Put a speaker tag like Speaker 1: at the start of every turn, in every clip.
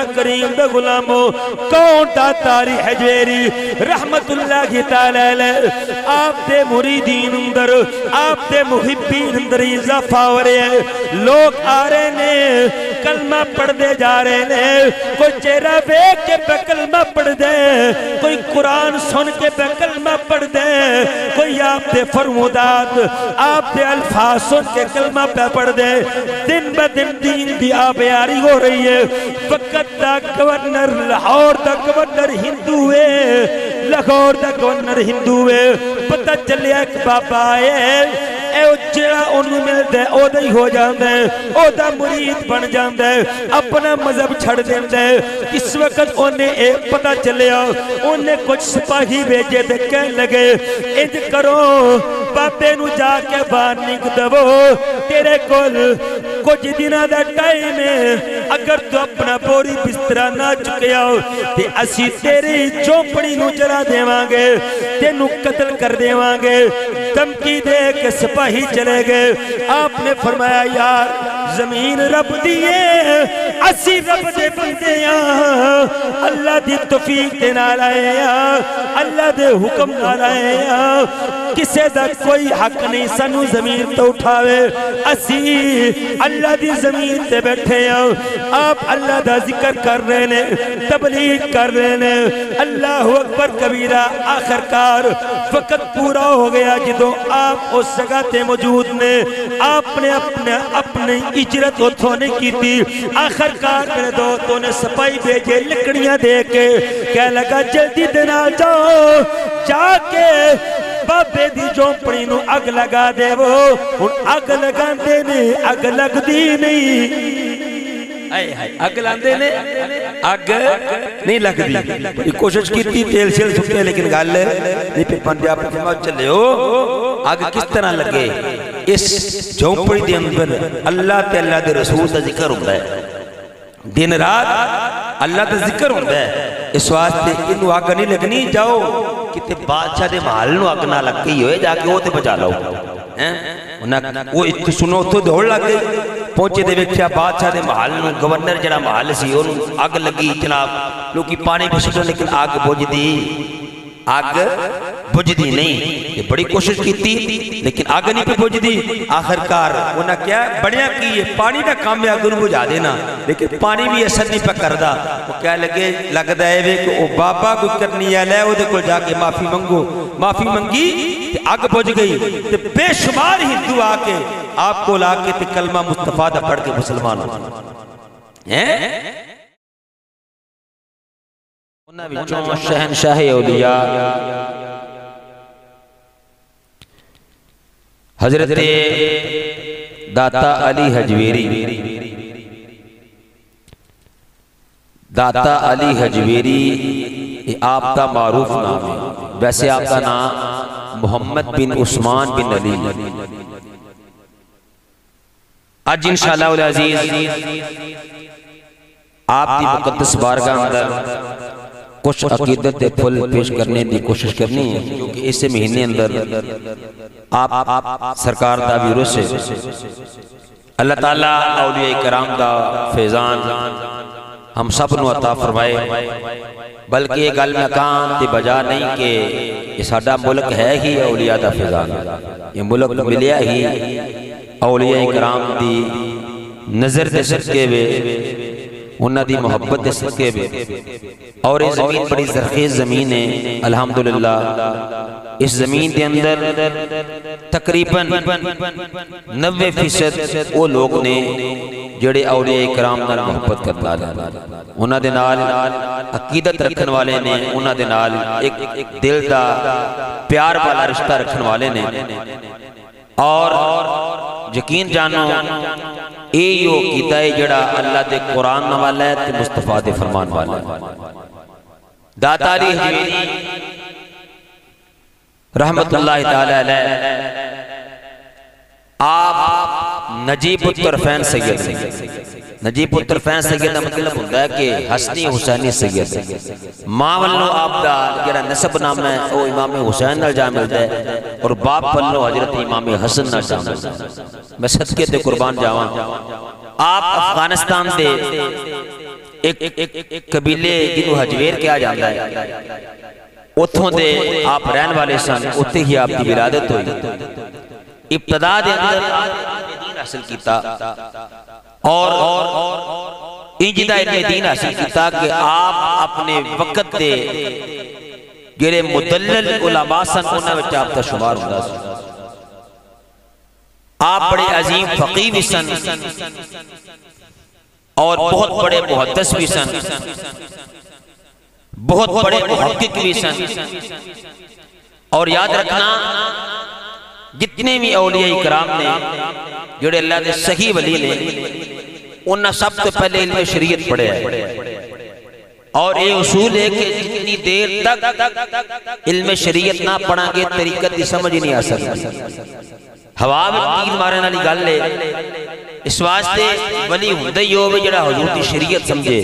Speaker 1: مولا کریم دا غلامو، کون دا تاری حجویری رحمت اللہ تعالی تعالی آپ دے مریدین اندر، آپ دے محبین اندر اضافہ ہو رہے ہیں۔ لوگ آ رہے نے کلمہ پڑھ دے جا رہے نے کوئی چہرہ بیک کے پہ کلمہ پڑھ دے کوئی قرآن سن کے پہ کلمہ پڑھ دے کوئی آپ دے فرمودات، آپ دے الفاظ سن کے کلمہ پہ پڑھ دے دن بہ دن دین بھی آبیاری ہو رہی ہے۔ فقط دا گورنر لاہور دا گورنر ہندو ہے۔ لاہور دا گورنر ہندو ہے۔ پتہ چلیا ایک بابا ہے۔ اے او جڑا انہوں ملتا ہے او دا ہی ہو جاندہ ہے او دا مرید بن جاندہ ہے اپنا مذہب چھڑ دیندہ ہے اس وقت انہیں ایک پتہ چلیا انہیں کچھ سپاہی بیجے دے کہنے لگے انج کرو بابے نو جا کے باہر نک دو تیرے کول کچھ دنہ دا ٹائم ہے اگر تو اپنا بوری بسترہ نہ چکیا ہو تے اسی تیری چوپڑی نو جلا دیواں گے تے سپاہی چلے گئے۔ آپ نے فرمایا، یار، زمین رب دیئے، اسی رب دے بندے اللہ دی توفیق دے نال آئے اللہ دے حکم نال آئے کسے دا کوئی حق نہیں سنو زمین تو اٹھاوے۔ اسی اللہ دی زمین تے بیٹھے آپ اللہ دا ذکر کر رہے نے، تبلیغ کر رہے نے۔ اللہ اکبر کبیرہ آخر کار وقت پورا ہو گیا جدو آپ اس جگہ تے موجود نے، آپ نے اپنے اپنے اجرت اتھونے کی تھی آخر کار میرے دوستوں نے سپائی بھیجے لکڑیاں دے کے۔ کہہ لگا، جلدی دینا جاؤ۔ جا کے بابے دی جوپڑی نو اگ لگا دے وہ ان اگ لگا دے نے، اگ لگ دی نہیں۔
Speaker 2: اگ لاندے نے؟ اگ نہیں لگ دی کوشش کی تھی تیل شیل سکتے لیکن گال نہیں پھر پنجاب پر فرماؤ چلے ہو اگ کس طرح لگے؟ اس جھونپڑی دے اندر اللہ تے اللہ دے رسول دا ذکر ہوتا ہے۔ دن رات اللہ دا ذکر ہوتا ہے۔ اس واسطے انہوں آگ نہیں لگنی، جاؤ کتے بادشاہ دے محل نو آگ نہ لگ گئی ہوئے، جا کے وہ تے بچا لو۔ وہ اتنے سنو تو دوڑ لگ گئی۔ پہنچے دے ویکھیا بادشاہ دے محل نو گورنر جڑا محل سی انہوں اگ لگی جناب لوکی پانی پہ لیکن آگ بوجھ دی آگ بجھ دی نہیں، یہ بڑی کوشش کی تھی لیکن آگ نہیں پہ بجھ دی آخرکار انہاں کیا بڑیا کی، یہ پانی نہ کام میں آگن بجھا دینا۔ لیکن پانی بھی اثر نہیں پہ کردہ وہ کیا لگے لگ دائے وے کہ او بابا کوئی کرنی ہے، لے وہ دے کل جا کے معافی منگو۔ معافی منگی تے آگ بجھ گئی۔ تے بے شمار ہندو آ کے آپ کو لا کے تے کلمہ مصطفیٰ دا پڑھ کے مسلمان ہیں؟ شہنشاہ اولیاء حضرت داتا علی حجویری. داتا علی حجویری آپ کا معروف نام ہے. ویسے آپ کا نام محمد بن عثمان بن علی آج انشاءاللہ العزیز آپ کی مقدس بارگاہ اندر کچھ عقیدت پھل پیش کرنے دی کوشش کرنی ہے، کیونکہ اسے مہینے اندر آپ سرکار دا بیرو سے اللہ تعالیٰ اولیاء کرام دا فیضان ہم سب نو عطا فرمائے۔ بلکہ یہ گل میں کام تے بجا نہیں کہ یہ ساڑا ملک ہے ہی اولیاء دا فیضان۔ یہ ملک ملیا ہی اولیاء کرام دی نظر دے سکے وے۔ انہا دی محبت دے سکے بے اور یہ زمین بڑی زرخیز زمین ہے، الحمدللہ۔ اس زمین دے اندر تقریباً نوے فیصد وہ لوگ نے جڑے اولیاء اکرام نال محبت کرتا ہے انہا دے نال عقیدت رکھن والے نے انہا دے نال ایک دل دا پیار والا رشتہ رکھن والے نے۔ اور یقین جانو ایو کیتا ہے جڑا اللہ دے قرآن والا ہے تے مصطفیٰ دے فرمان والا ہے۔ داتا علی رحمت اللہ تعالی علیہ۔ آپ نجیب الطرفین سید۔ نجیب پتر فین سیدہ مطلب ہوتا ہے کہ حسنی حسینی سیدہ ماں والوں آپ دا جڑا نسب نامہ ہے وہ امام حسین نال جا ملدا ہے اور باپ والوں حضرت امام حسن نال جا ملدا ہے۔ میں صدقے دے قربان جاوان آپ افغانستان دے ایک قبیلے جنوں حجویر کیا جانتا ہے، اتھوں دے آپ رین والے سن، اتھے ہی آپ دی برادت ہوئی۔ ابتدا دے اندر دین حاصل کیتا۔ اور انجدہ علم دین حاصل کی تاکہ آپ اپنے وقت دے جڑے مدلل علماء سن، انہاں وچ آپ دا شمار ہوندا سی۔ آپ بڑے عظیم فقیہ سن اور بہت بڑے محدث بھی سن۔ بہت بڑے محقق بھی سن۔ اور یاد رکھنا، جتنے بھی اولیاء اکرام نے، جڑے اللہ نے صحیح ولی لے انہاں سب تو پہلے علم شریعت پڑھے ہے اور یہ اصول ہے کہ جتنی دیر تک علم شریعت نہ پڑھا گے، طریقت دی سمجھ نہیں آ سکتی۔ ہوا میں تین مارن والی گل ہے۔ اس واسطے ولی ہوندا ہی ہوے جڑا حضور دی شریعت سمجھے۔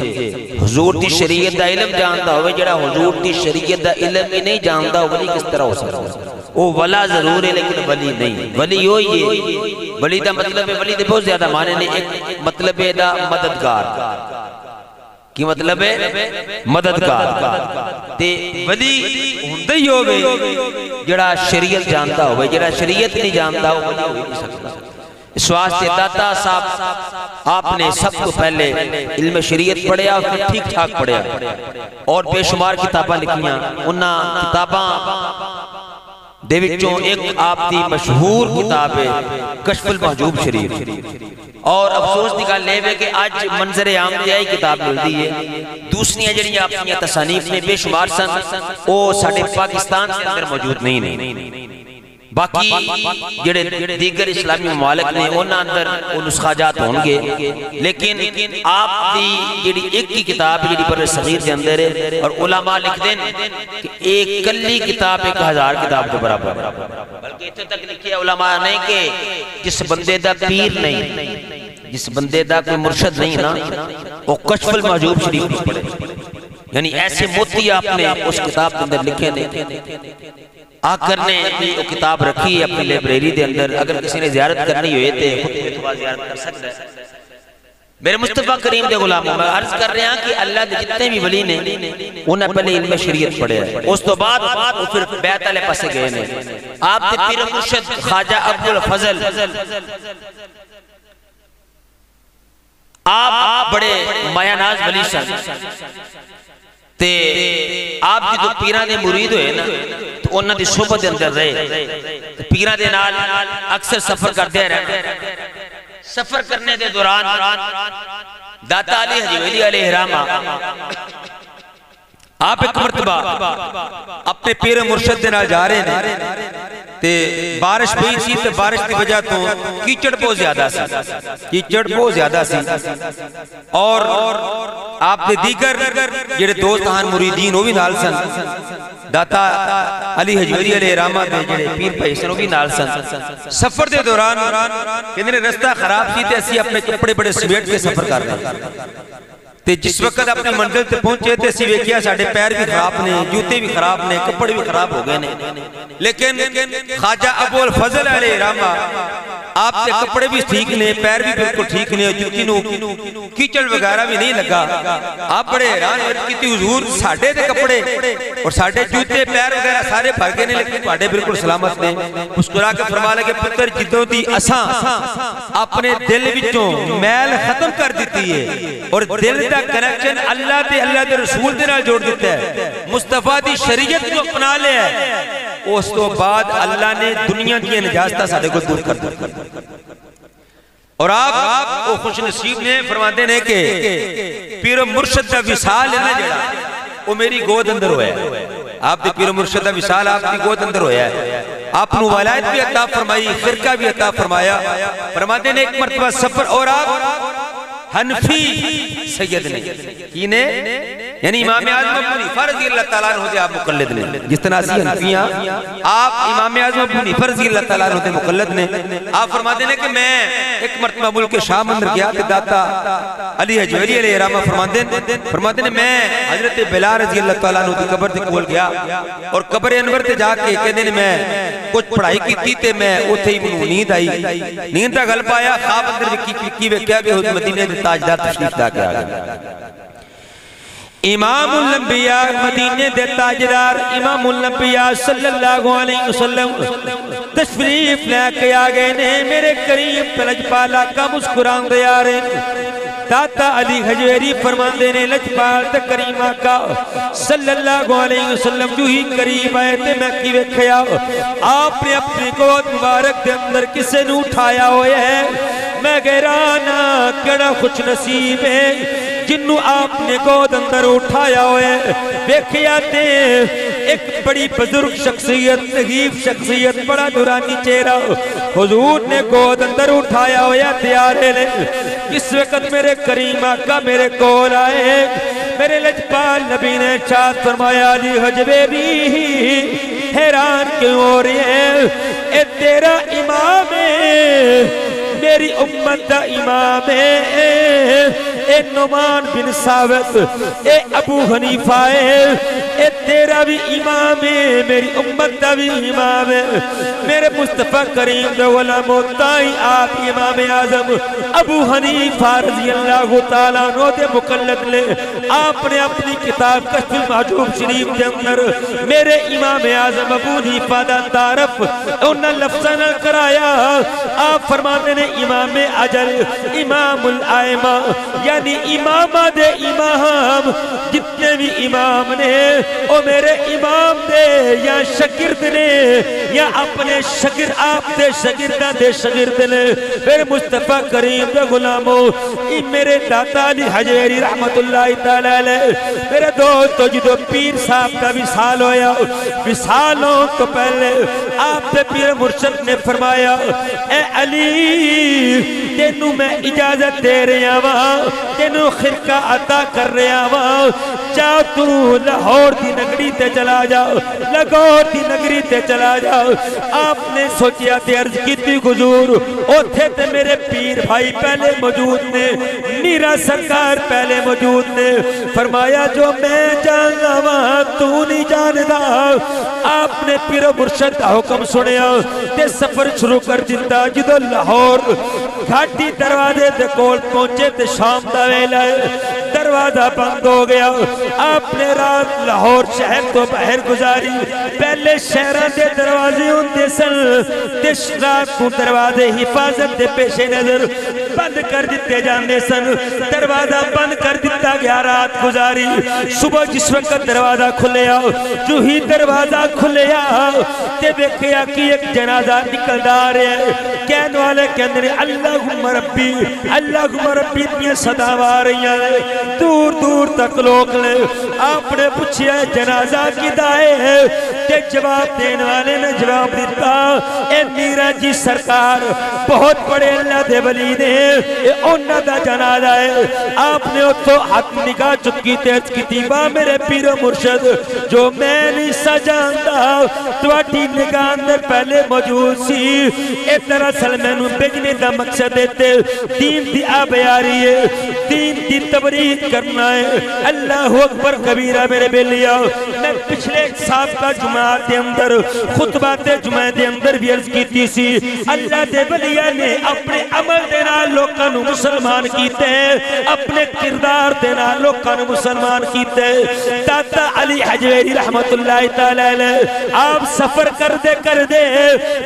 Speaker 2: حضور دی شریعت دا علم جاندا ہوے جڑا حضور دی شریعت دا علم ہی نہیں جاندا، ولی کس طرح ہو سکتا وہ ولا ضرور ہے، لیکن ولی نہیں۔ ولی وہی ہے۔ ولی دا مطلب ہے، ولی دے بہت زیادہ معنی نے۔ ایک مطلب ہے دا مددگار۔ کی مطلب ہے؟ مددگار۔ تے ولی ہوندا ہی ہوے جڑا شریعت جانتا ہوئے جڑا شریعت نہیں جانتا ہو ولی ہوئی نہیں سکتا۔ اس واسطے داتا صاحب، آپ نے سب کو پہلے علم شریعت پڑھیا اور پھر ٹھیک ٹھاک پڑھیا۔ اور بے شمار کتاباں لکھیاں۔ انہاں کتاباں دے وچوں ایک آپ دی مشہور کتاب ہے کشف المحجوب شریف۔ اور افسوس دی گل لے وے کہ آج منظر عام تے آئی کتاب ملدی ہے۔ دوسری جڑیاں اپنی تصانیف نے بے شمار سن او ساڈے پاکستان کے اندر موجود نہیں نہیں باقی جڑے دیگر اسلامی ممالک نے انہاں اندر وہ نسخہ جات ہون گے، لیکن آپ دی جڑی ایک کی کتاب جڑی پر صغیر کے اندر ہے، اور علماء لکھ دیں کہ ایک کلی کتاب ایک ہزار کتاب کے برابر بلکہ اتنے تک لکھے علماء نہیں کہ جس بندے دا پیر نہیں، جس بندے دا کوئی مرشد نہیں نا، وہ کشف المحجوب شریف پڑھے۔ یعنی ایسے موتی آپ نے اس کتاب کے اندر لکھے نے۔ آکر نے وہ کتاب رکھی ہے اپنی لیبریری دے اندر، اگر کسی نے زیارت کرنی ہوئے تھے خود اتبا زیارت کر سکتا ہے۔ میرے مصطفیٰ کریم دے غلاموں، میں عرض کر رہے ہیں کہ اللہ دے جتنے بھی ولی نے انہیں پہلے علم شریعت پڑھے ہیں۔ اس تو بعد وہ پھر بیت علیہ پسے گئے نے۔ آپ دے پیر مرشد خواجہ عبد الفضل آپ بڑے مایاناز ولی سن۔ تے آپ جی تو پیران دے مرید ہوئے نا، تو انہاں دی صحبت دے اندر رہے۔ پیران دے نال اکثر سفر کرتے رہے۔ سفر کرنے دے دوران داتا علی حجویلی علیہ رامہ
Speaker 1: آپ ایک مرتبہ اپنے پیر مرشد دے نال جا رہے ہیں تے بارش پئی سی تے بارش دی وجہ تو کیچڑ بہت زیادہ سی۔ کیچڑ بہت زیادہ سی۔ اور آپ دے دیگر جڑے دوست ہان مریدین وہ بھی نال سن۔ داتا علی حجوری علیہ رامہ دے جڑے پیر پائی سن بھی نال سن۔ سفر دے دوران کہنے رستہ خراب سی تے اسی اپنے کپڑے بڑے سمیٹ کے سفر کر رہے ہیں۔ تے جس وقت اپنے منزل تے پہنچے تے اسی ویکھیا ساڈے پیر بھی خراب نے جوتے بھی خراب نے کپڑے بھی خراب ہو گئے نے۔ لیکن خواجہ ابو الفضل علیہ رحمہ آپ کے کپڑے بھی ٹھیک نے پیر بھی بالکل ٹھیک نے جوتی نو کیچڑ وغیرہ بھی نہیں لگا۔ آپ بڑے حیران ہوئے کہ حضور ساڈے دے کپڑے اور ساڈے جوتے پیر وغیرہ سارے بھر گئے نے لیکن تواڈے بالکل سلامت نے۔ مسکرا کے فرما لے کہ پتر جدوں دی اساں اپنے دل وچوں میل ختم کر دیتی ہے اور دل دا کنیکشن اللہ تے اللہ دے رسول دے نال جوڑ دیتا ہے۔ مصطفیٰ دی شریعت کو اپنا لے ہے، اس تو بعد اللہ نے دنیا کی نجاستہ سادے کو دور کر دیا۔ اور آپ وہ خوش نصیب نے فرماتے ہیں کہ پیر مرشد دا وصال ہے نا جڑا، وہ میری گود اندر ہویا ہے۔ آپ دے پیر مرشد دا وصال آپ دی گود اندر ہویا ہے۔ آپ نو ولایت بھی عطا فرمائی، فرقہ بھی عطا فرمایا۔ فرماتے ہیں ایک مرتبہ سفر، اور آپ حنفی سید نے۔ کی نے۔ یعنی امام اعظم ابو حنیفہ رضی اللہ تعالیٰ عنہ دے آپ مقلد نے۔ جس طرح سی حنفیاں آپ امام اعظم ابو حنیفہ رضی اللہ تعالیٰ عنہ دے مقلد نے۔ آپ فرماتے ہیں کہ میں ایک مرتبہ ملک شام اندر گیا تے داتا علی حجوری علیہ رحمہ فرماتے ہیں۔ فرماتے ہیں میں حضرت بلال رضی اللہ تعالیٰ عنہ دی قبر تے کول گیا اور قبر انور تے جا کے کہندے نے میں کچھ پڑھائی کیتی تے میں اوتھے ہی مینوں نیند آئی۔ نیند دا غلبہ آیا خواب اندر کی کی ویکھیا کہ مدینے دے تاجدار تشریف لا کے آ گئے۔ امام الانبیاء مدینے دے تاجدار امام الانبیاء صلی اللہ علیہ وسلم تشریف لے کے آگئے نے میرے کریم پلجپالا کا مسکران دے آرے داتا علی حجویری فرماندے نے لجپال تے کریمہ کا صلی اللہ علیہ وسلم جو ہی قریب آئے تے میں کی وکھیا آپ نے اپنی قوت مبارک دے اندر کسے نو اٹھایا ہوئے ہے میں گہرانا کڑا خوش نصیب ہے جنو آپ نے گود اندر اٹھایا ہوئے بیکھیا تے ایک بڑی بزرگ شخصیت نگیف شخصیت بڑا دورانی چہرہ حضور نے گود اندر اٹھایا ہوئے تیارے لے اس وقت میرے کریم آقا میرے کول آئے میرے لجپال نبی نے چاہت فرمایا علی حجبے بھی حیران کیوں ہو رہی ہے اے تیرا امام ہے میری امت دا امام ہے اے نمان بن ساوت اے ابو حنیفہ ہے اے تیرا بھی امام ہے، میری امت دا بھی امام ہے۔ میرے مصطفیٰ کریم دے غلام تائی آپ امام اعظم، ابو حنیفہ رضی اللہ تعالیٰ نو دے مقلد لے آپ نے اپنی کتاب کشف المحجوب شریف دے اندر میرے امام اعظم ابو حنیفہ دا تعرف انہاں لفظہ نہ کرایا۔ آپ فرماتے نے امام اجل، امام الائمہ یعنی امامہ دے امام جتنے بھی امام نے، او میرے امام دے یا شکرد نے، یا اپنے شکر آپ دے شکردہ دے شکرد نے میرے مصطفیٰ کریم دے غلاموں ای میرے داتا علی حجیری رحمت اللہ تعالی میرے دوستو، جدو پیر صاحب کا وصال ہویا وصالوں تو پہلے آپ دے پیر مرشد نے فرمایا، اے علی، تینوں میں اجازت دے رہا وا تینوں خرقہ عطا کر رہا وا چاہ تو لاہور دی نگری تے چلا جاؤ لگور دی نگری تے چلا جاؤ آپ نے سوچیا تے عرض کی تھی گزور اوتھے تے میرے پیر بھائی پہلے موجود نے نیرا سرکار پہلے موجود نے۔ فرمایا، جو میں جانگا وہاں تو نہیں جاندا۔ آپ نے پیر مرشد کا حکم سنیا تے سفر شروع کر دیتا جدو لاہور گھاٹی دروازے دے کول پہنچے تے شام دا ویلا دروازہ بند ہو گیا۔ آپ نے رات لاہور شہر تو بہر گزاری۔ پہلے شہران دے دروازے ہوندے سن۔ تش رات کو دروازے حفاظت دے پیش نظر بند کر دیتے جاندے سن۔ دروازہ بند کر دیتا گیا، رات گزاری۔ صبح جس وقت دروازہ کھلیا، جو ہی دروازہ کھلیا، تے بیکھیا کی ایک جنازہ نکل دا رہے ہیں کہنے والے کہنے رہے اللہم ربی اللہم ربی، اتنی صداوہ آ رہی ہیں۔ دور دور تک لوگ لے آپ نے پوچھیا جنازہ کی دائے ہے؟ تے جواب دینے والے نے جواب دیتا اے میرا جی سرکار، بہت بڑے اللہ دے ولی نے اے انہ دا جنازہ ہے۔ آپ نے اتو حق نگاہ چکی، تیز کی تیبا میرے پیر و مرشد، جو میں نہیں سجاندہ تواٹی نگاہ اندر پہلے موجود سی۔ اے دراصل میں نو بجنے دا مقصد دیتے دین دی آب یاری ہے۔ دین دی تبریق کرنا ہے۔ اللہ اکبر کبیرہ میرے بے میں پچھلے ایک صاحب کا جمعہ جماعت دے اندر خطبات جمعہ دے اندر بھی عرض کیتی سی، اللہ دے بلیا نے اپنے عمل دینا لوکاں نو مسلمان کیتے، اپنے کردار دینا لوکاں نو مسلمان کیتے۔ ہیں داتا علی حجویری رحمت اللہ تعالی آپ سفر کر دے کر دے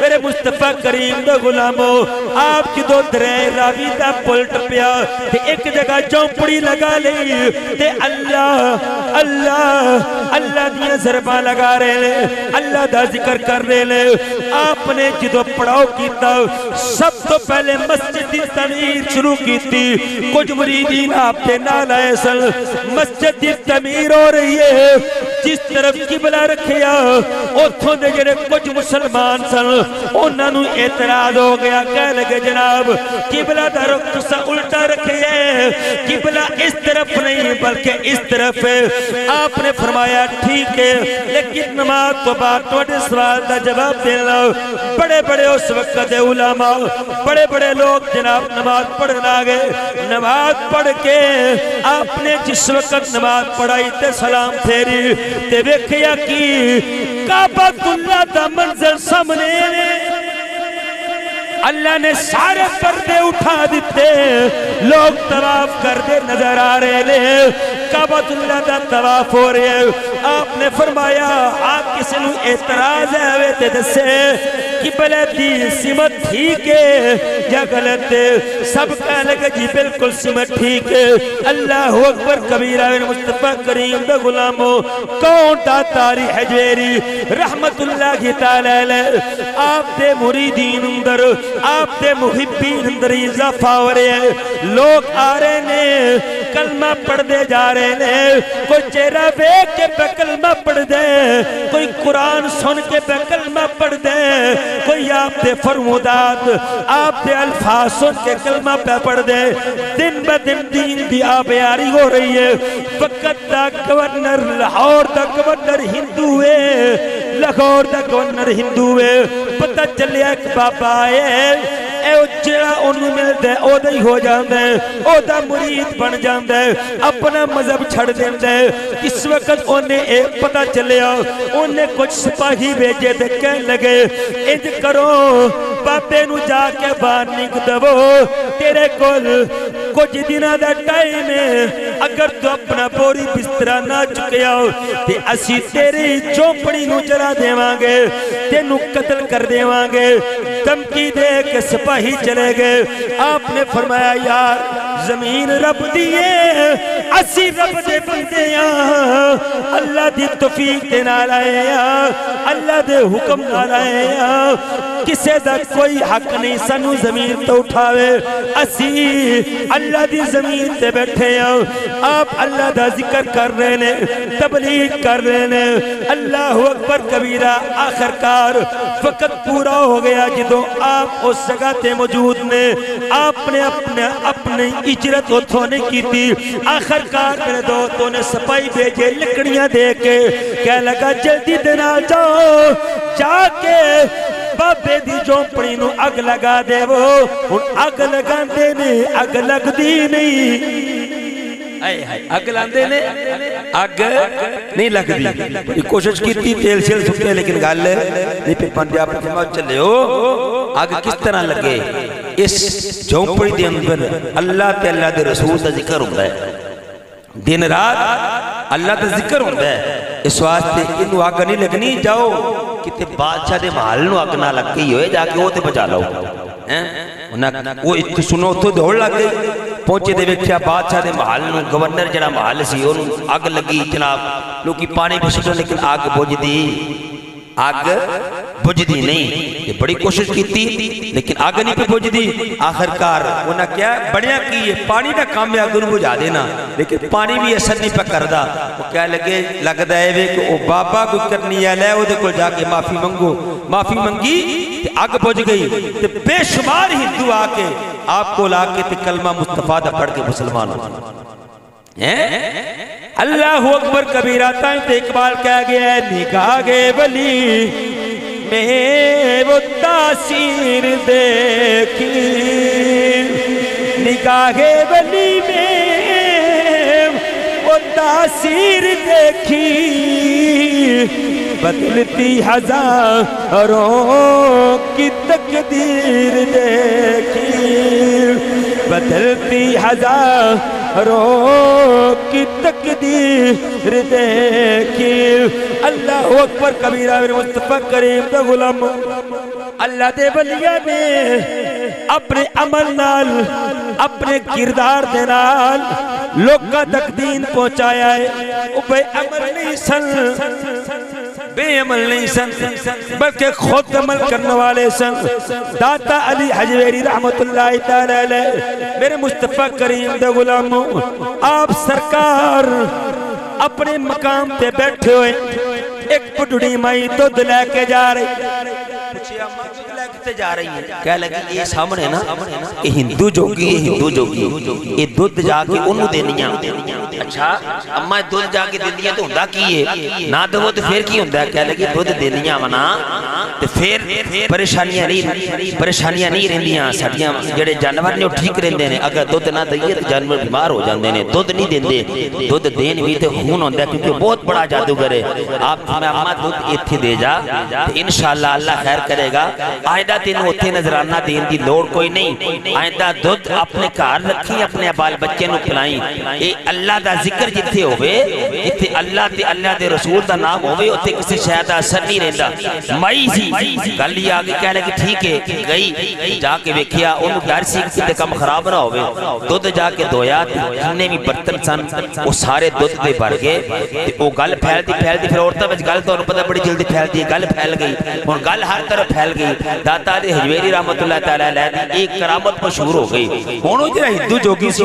Speaker 1: میرے مصطفیٰ کریم دے غلاموں آپ کی دو درے راوی دا پلٹ پیا، تے ایک جگہ چوپڑی لگا لئی تے اللہ اللہ اللہ دیا ضربہ لگا رہے لے اللہ دا ذکر کر رہے لے آپ نے جدو پڑھاؤ کیتا، سب تو پہلے مسجد دی تمیر شروع کیتی۔ کچھ مریدین آپ تے نال آئے سن۔ مسجد دی تمیر ہو رہی ہے۔ جس طرف قبلہ رکھیا اتھوں دے جڑے کچھ مسلمان سن، انہاں نو اعتراض ہو گیا۔ کہہ لگے، جناب، قبلہ دا رخ تسا الٹا رکھیے قبلہ اس طرف نہیں، بلکہ اس طرف۔ آپ نے فرمایا، ٹھیک ہے، لیکن نماز تو بات توڑے سوال دا جواب دینا بڑے بڑے اس وقت علماء، بڑے بڑے لوگ جناب نماز پڑھنا گئے۔ نماز پڑھ کے آپ نے جس وقت نماز پڑھائی تے سلام پھیری، تے ویکھیا کی؟ کعبۃ اللہ دا منظر سامنے۔ اللہ نے سارے پردے اٹھا دیتے۔ لوگ طواف کر دے نظر آ رہے لے کعبۃ اللہ دا طواف ہو رہے ہیں آپ نے فرمایا، آپ کسی نو اعتراض ہے وے تے دسے کہ بلے دی سمت ٹھیک ہے یا غلط ہے؟ سب کہنے لگے جی بالکل سمت ٹھیک ہے۔ اللہ اکبر، کبیرہ بن مصطفیٰ کریم دا غلامو کون دا تاری حجویری رحمت اللہ کی تعالی علیہ۔ آپ دے مریدین اندر آپ دے محبین اندر اضافہ ہو رہے ہیں۔ لوگ آ رہے نے کلمہ پڑھ دے جا رہے نے کوئی چہرہ بیک کے پہ کلمہ پڑھ دے کوئی قرآن سن کے پہ کلمہ پڑھ دے کوئی آپ دے فرمودات، آپ دے الفاظ سن کے کلمہ پہ پڑھ دے دن بہ دن دین دی آبیاری ہو رہی ہے۔ فقط دا گورنر، لاہور دا گورنر ہندو ہے۔ لاہور دا گورنر ہندو ہے، پتہ چلیا ایک بابا ہے۔ اے او جڑا انہوں ملتا ہے، او دا ہی ہو جاندہ ہے۔ او دا مرید بن جاندہ ہے۔ اپنا مذہب چھڑ دیندہ ہے۔ اس وقت انہیں ایک پتہ چلیا انہیں کچھ سپاہی بیجے دے کہنے لگے، انج کرو، بابے نو جا کے باہر نک دو تیرے کول کچھ دنہ دا ٹائم ہے اگر تو اپنا پوری بسترہ نہ چکیا ہو، تے اسی تیری چوپڑی نو چلا دیواں گے تے نو قتل کر دیواں گے۔ دمکی دے کے سپاہی چلے گئے آپ نے فرمایا، یار زمین رب دیئے، اسی رب دے بندے آں اللہ دی توفیق دے نال آئے اللہ دے حکم نال آئے کسے دا کوئی حق نہیں سنو زمین تو اٹھاوے۔ اسی اللہ دی زمین تے بیٹھے ہیں۔ آپ اللہ دا ذکر کر رہے نے، تبلیغ کر رہے نے۔ اللہ اکبر کبیرہ، آخر کار وقت پورا ہو گیا جدو آپ اس جگہ تے موجود نے۔ آپ نے اپنے اپنے اجرت اتھونے کی تھی آخر کار میرے دوستوں نے سپائی بھیجے لکڑیاں دے کے۔ کہہ لگا، جلدی دینا جاؤ۔ جا کے بابے دی جوپڑی نو اگ لگا دے وہ ان اگ لگا دے نہیں اگ لگ دی نہیں۔
Speaker 2: اگ لاندے نے اگ نہیں لگ دی کوشش کی تھی، تیل شیل سکتے لیکن گال نہیں پھر پندے آپ فرماؤ چلے ہو۔ اگ کس طرح لگے؟ اس جھونپڑی دے اندر اللہ تے اللہ دے رسول دا ذکر ہوتا ہے۔ دن رات اللہ دا ذکر ہوتا ہے۔ اس واسطے انہوں آگ نہیں لگنی۔ جاؤ کتے بادشاہ دے محل نو آگ نہ لگ گئی ہوئے، جا کے وہ تے بچا لو۔ وہ اتو سنو تو دوڑ لگ گئی۔ پہنچے دے ویکھیا بادشاہ دے محل نو گورنر جڑا محل سی انہوں آگ لگی جناب لوکی پانی بھی سٹو لیکن آگ بوجھ دی آگ بجھ دی نہیں یہ بڑی کوشش کی تھی لیکن آگ نہیں پہ بجھ دی آخرکار انہاں کیا بڑیا کی یہ پانی نہ کام میں آگن بجھا دینا لیکن پانی بھی اثر نہیں پہ کردہ وہ کیا لگے لگ دائے وے کہ او بابا کوئی کرنی ہے لے وہ دے کل جا کے معافی منگو معافی منگی تے آگ بجھ گئی تے بے شمار ہندو آ کے آپ کو لا کے کلمہ مصطفیٰ دا پڑھ کے مسلمان ہو۔
Speaker 1: اللہ اکبر کبیرہ تائیں تے اقبال کہہ گیا ہے، نگاہ ولی، میں وہ تاثیر دیکھی نگاہ ولی، میں وہ تاثیر دیکھی بدلتی ہزاروں کی تقدیر دیکھی بدلتی ہزاروں کی تقدیر دیکھی اللہ اکبر کبیرہ میرے مصطفیٰ کریم دا غلام۔ اللہ دے بلیہ نے اپنے عمل نال، اپنے کردار دے نال لوگا تک دین پہنچایا ہے۔ او بے عمل نہیں سن۔ بے عمل نہیں سن، بلکہ خود عمل کرنے والے سن۔ داتا علی حجویری رحمت اللہ تعالی علیہ، میرے مصطفیٰ کریم دے غلاموں آپ سرکار اپنے مقام پہ بیٹھے ہوئے، ایک پڑھڑی مائی دودھ لے کے جا رہی۔
Speaker 2: کتے جا رہی ہے۔ کہہ لگی، یہ سامنے نا، یہ ہندو جوگی یہ ہندو جوگی ہے۔ یہ دودھ جا کے انہوں دینیاں۔ اچھا اممہ دودھ جا کے دینیا تو ہندہ کیے ہے نہ دو تو پھر کی ہندہ کہہ لگے دودھ دینیاں منا تو پھر پریشانیاں نہیں پریشانیاں نہیں رہندیاں۔ ساڑیاں جڑے جانور نے ٹھیک رہن دینے اگر دودھ نہ دیئے تو جانور بیمار ہو جان دینے دودھ نہیں دین دے دودھ دین بھی تو خون ہوندہ کیونکہ بہت بڑا جادوگر ہے۔ آپ میں اممہ دودھ اتھی دے جا۔ انشاءاللہ اللہ خیر کرے گا۔ آئندہ تین ہوتے نظرانہ
Speaker 1: دین دی لوڑ کوئی نہیں۔ آئندہ دودھ اپنے کار رکھیں اپنے ابار بال بچے نو کھلائیں اے اللہ دا ذکر جتے ہوئے جتے اللہ تے اللہ دے رسول دا نام ہوئے اوتے کسے شاید دا اثر نہیں رہن دا مائی جی گلی آگے کہنے کہ ٹھیک ہے، گئی۔ جا کے ویکھیا، اونوں ڈر سی کسے کم خراب رہا ہوئے۔ دودھ جا کے دویا جنے میں برتن سن وہ سارے دودھ دے بھر گئے۔ تے او گل پھیل دی پھیل دی پھر عورتاں وچ گل تو انہوں پتہ بڑی جلدی پھیل دی گل پھیل گئی۔ ہن گل ہر طرف پھیل گئی۔ داتا دے حجویری رحمت اللہ تعالیٰ علیہ دی، ایک کرامت مشہور ہو گئی۔ انہوں او جڑا ہندو جوگی سی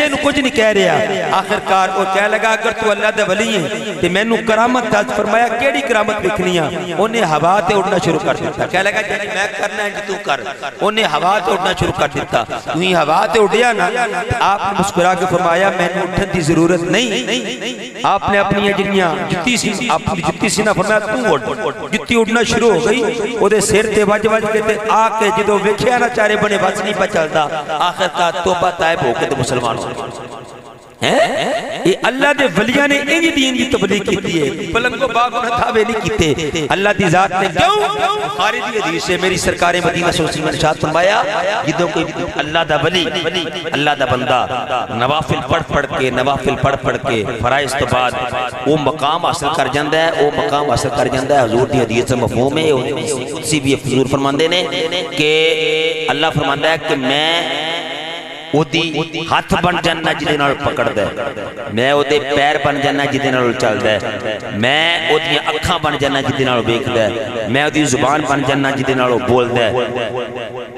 Speaker 1: کسے نو کچھ نہیں کہہ رہا۔ آخر کار وہ کہہ لگا، اگر تو اللہ دے ولی ہیں، تے میں نو کرامت تاز فرمایا، کیڑی کرامت لکھنیاں انہیں ہوا تے اڑنا شروع کر دیتا کہہ لگا جی میں کرنا ہے جی تو کر۔ انہیں ہوا تے اڑنا شروع کر دیتا یوں ہوا تے اڑیا نا، آپ نے مسکرا کے فرمایا میں نے اٹھن دی ضرورت نہیں۔ آپ نے اپنی جنیاں جتی سی، آپ نے جتی سی نا، فرمایا، تو اڑ۔ جتی اڑنا شروع ہو گئی وہ دے سیر تے وج وج کے تے آ کے جدو وکھیا نا، چارے بنے بچ نہیں پچلدا آخر کا توبہ تائب ہو کے تے مسلمان یہ اللہ دے ولیہ نے یہ دین دی تبلیغ کیتی ہے۔ پلنگو باغ نہ تھاوے نہیں کیتے۔ اللہ دی ذات نے کیوں خارجی حدیث سے میری سرکار مدینہ صلی اللہ علیہ وسلم یہ دو کوئی اللہ دا ولی، اللہ دا بندہ نوافل پڑھ پڑھ کے، نوافل پڑھ پڑھ کے فرائز تو بعد وہ مقام حاصل کر جاندا ہے، وہ مقام حاصل کر جاندا ہے۔ حضور دی حدیث سے مفہوم ہے اسی بھی حضور فرماندے نے کہ اللہ فرماندہ ہے کہ میں ਉਹਦੀ ਹੱਥ ਬਣ ਜਾਣਾ ਜਿਹਦੇ ਨਾਲ ਪਕੜਦਾ ਮੈਂ ਉਹਦੇ ਪੈਰ ਬਣ ਜਾਣਾ ਜਿਹਦੇ ਨਾਲ ਚੱਲਦਾ ਮੈਂ ਉਹਦੀਆਂ ਅੱਖਾਂ ਬਣ ਜਾਣਾ ਜਿਹਦੇ ਨਾਲ ਵੇਖਦਾ ਮੈਂ ਉਹਦੀ ਜ਼ੁਬਾਨ ਬਣ ਜਾਣਾ ਜਿਹਦੇ ਨਾਲ ਉਹ ਬੋਲਦਾ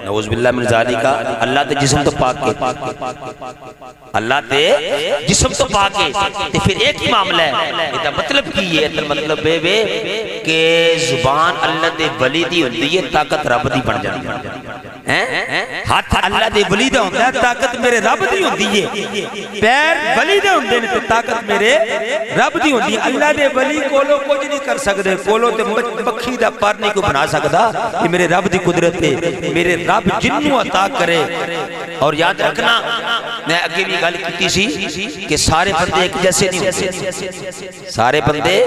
Speaker 1: نعوذ باللہ من ذالکہ اللہ تے جسم تو پاک کے اللہ تے جسم تو پاک کے تے پھر ایک ہی معاملہ ہے یہ مطلب کی ہے تے مطلب بے بے کہ زبان اللہ دے ولی دی ہوندی ہے طاقت رب دی بن جاندی ہاتھ اللہ دے ولی دے ہوندا ہے طاقت میرے رب دی ہوندی ہے۔ پیر ولی دے ہوندے نے تے طاقت میرے رب دی ہوندی ہے۔ اللہ دے ولی کولو کچھ نہیں کر سکتے کولو دے مکھی دا پر کو بنا سکتا کہ میرے رب دی قدرت ہے میرے رب جنوں عطا کرے۔ اور یاد رکھنا، میں اگے بھی گل کیتی سی کہ سارے بندے ایک جیسے نہیں ہوتے سارے بندے